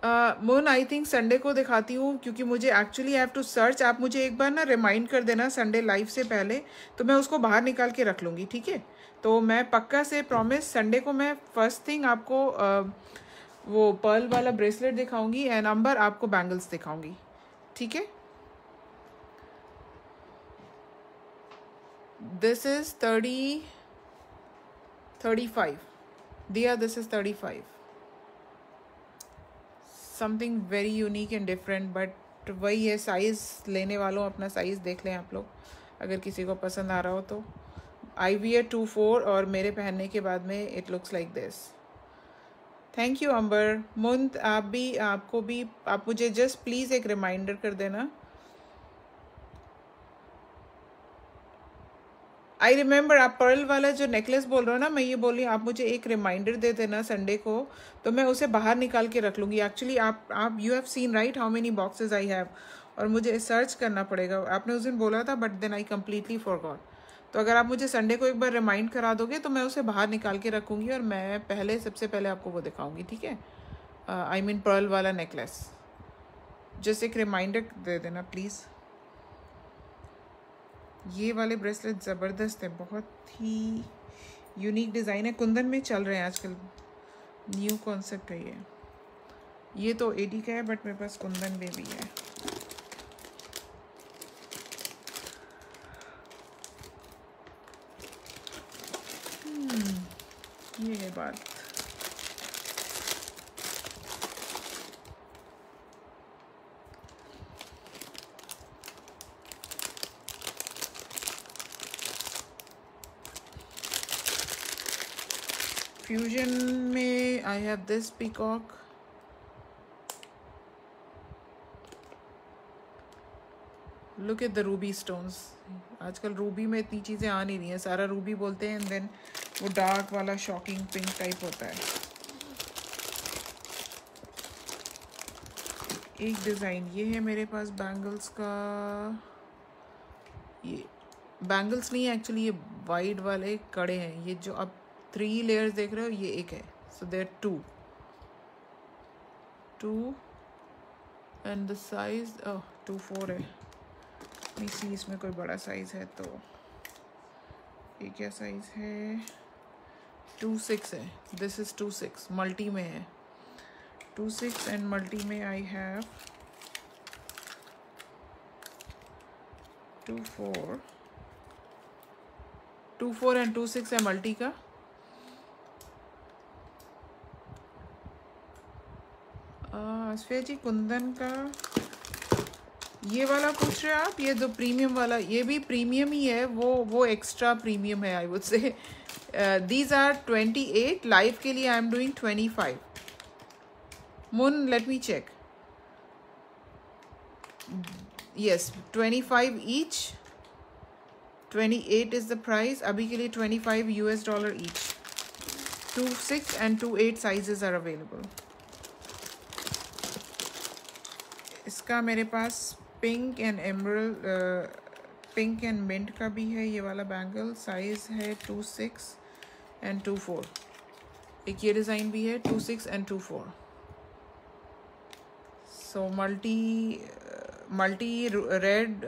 मोन आई थिंक संडे को दिखाती हूँ क्योंकि मुझे एक्चुअली हैव टू सर्च आप मुझे एक बार ना रिमाइंड कर देना संडे लाइव से पहले तो मैं उसको बाहर निकाल के रख लूँगी ठीक है? तो मैं पक्का से प्रॉमिस संडे को मैं फ़र्स्ट थिंग आपको uh, वो पर्ल वाला ब्रेसलेट दिखाऊँगी एंड अंबर आपको बैंगल्स दिखाऊँगी ठीक है? This is thirty thirty five दिया this is thirty five something very unique and different but वही है साइज़ लेने वालों अपना साइज़ देख लें आप लोग। अगर किसी को पसंद आ रहा हो तो। I've a two four और मेरे पहनने के बाद में it looks like this thank you Amber मुंत, आप भी, आपको भी, आप मुझे जस्ट प्लीज़ एक रिमाइंडर कर देना। आई रिमेंबर आप पर्ल वाला जो नेकलेस बोल रहे हो ना, मैं ये बोली, आप मुझे एक रिमाइंडर दे देना संडे को तो मैं उसे बाहर निकाल के रख लूँगी। एक्चुअली आप आप you have seen right how many boxes I have और मुझे सर्च करना पड़ेगा। आपने उस दिन बोला था but then I completely forgot तो अगर आप मुझे संडे को एक बार रिमाइंड करा दोगे तो मैं उसे बाहर निकाल के रखूँगी और मैं पहले, सबसे पहले आपको वो दिखाऊँगी, ठीक है? आई मीन पर्ल वाला नेकलेस जस्ट एक रिमाइंडर दे देना प्लीज़ ये वाले ब्रेसलेट ज़बरदस्त है, बहुत ही यूनिक डिज़ाइन है। कुंदन में चल रहे हैं आजकल। न्यू कॉन्सेप्ट है ये। ये तो एडी का है बट मेरे पास कुंदन में भी है। ये है बात फ्यूजन में I have this peacock look at the ruby stones आजकल रूबी में इतनी चीज़ें आ नहीं रही हैं। सारा रूबी बोलते हैं एंड देन वो डार्क वाला शॉकिंग पिंक टाइप होता है। एक डिज़ाइन ये है मेरे पास बैंगल्स का। ये बैंगल्स नहीं है एक्चुअली ये वाइट वाले कड़े हैं। ये जो आप थ्री लेयर्स देख रहे हो, ये एक है। So there two two and the size two four है। इसी इसमें कोई बड़ा साइज़ है तो। ये क्या साइज़ है? टू सिक्स है। This is two six multi में है। टू सिक्स एंड मल्टी में I have two four two four and two six है मल्टी का। अस्फिया जी, कुंदन का। ये वाला पूछ रहे हैं आप? ये जो प्रीमियम वाला, ये भी प्रीमियम ही है, वो वो एक्स्ट्रा प्रीमियम है I would say these are twenty eight live के लिए I am doing twenty five मुन let me check yes 25 each. 28 is the price. अभी के लिए twenty 25 US dollar each. 2 6 and 2 8 sizes are available. इसका मेरे पास pink and emerald pink and mint का भी है, ये वाला बैंगल साइज़ है two six and two four एक ये डिज़ाइन भी है two six and two four so multi multi red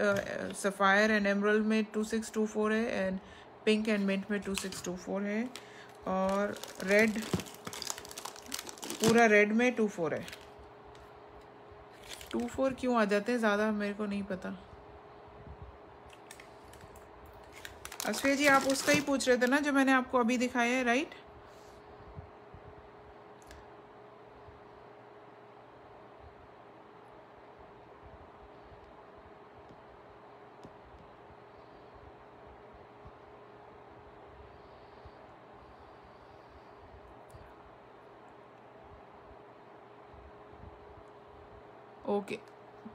sapphire and emerald में टू सिक्स टू फोर है एंड पिंक एंड मिंट में टू सिक्स टू फोर है और रेड पूरा रेड में टू फोर है। टू फोर क्यों आ जाते हैं? ज़्यादा मेरे को नहीं पता। अश्वे जी, आप उसका ही पूछ रहे थे ना जो मैंने आपको अभी दिखाया है राइट ओके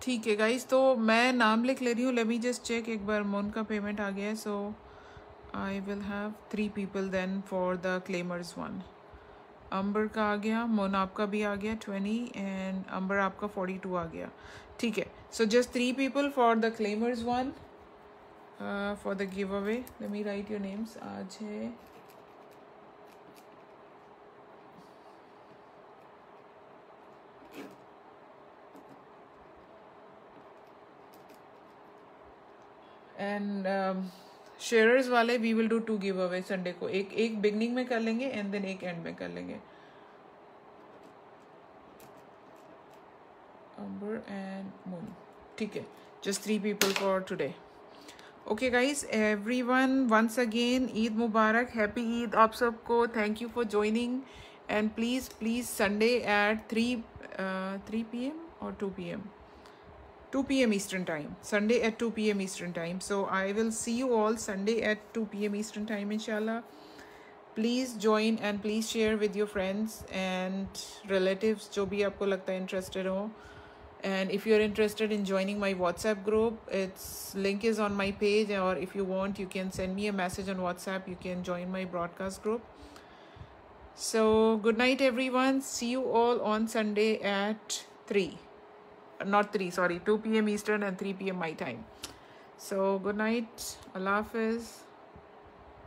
ठीक है गाइस तो मैं नाम लिख ले रही हूँ। लेट मी जस्ट चेक एक बार मोन का पेमेंट आ गया है so I will have three people then for the claimers one Amber का आ गया मोन आपका भी आ गया ट्वेंटी एंड अंबर आपका फोर्टी टू आ गया। ठीक है so just three people for the claimers one for the give away let me write your names आज है एंड शेयर्स um, वाले we will do two give away Sunday को एक एक बिगनिंग में कर लेंगे एंड देन एक एंड में कर लेंगे अम्बर एंड मून ठीक है just three people for today okay guys every one once again Eid Mubarak happy Eid आप सबको thank you for joining and please please Sunday at three three P M और two P M 2 p.m. Eastern Time. Sunday at 2 p.m. Eastern Time. So I will see you all Sunday at 2 p.m. Eastern Time, inshallah. Please join and please share with your friends and relatives जो भी आपको लगता है interested हो and if you're interested in joining my whatsapp group its link is on my page or if you want you can send me a message on whatsapp you can join my broadcast group so good night everyone see you all on sunday at 3 not 3 sorry 2 p.m eastern and 3 p.m my time. So good night. Allah hafiz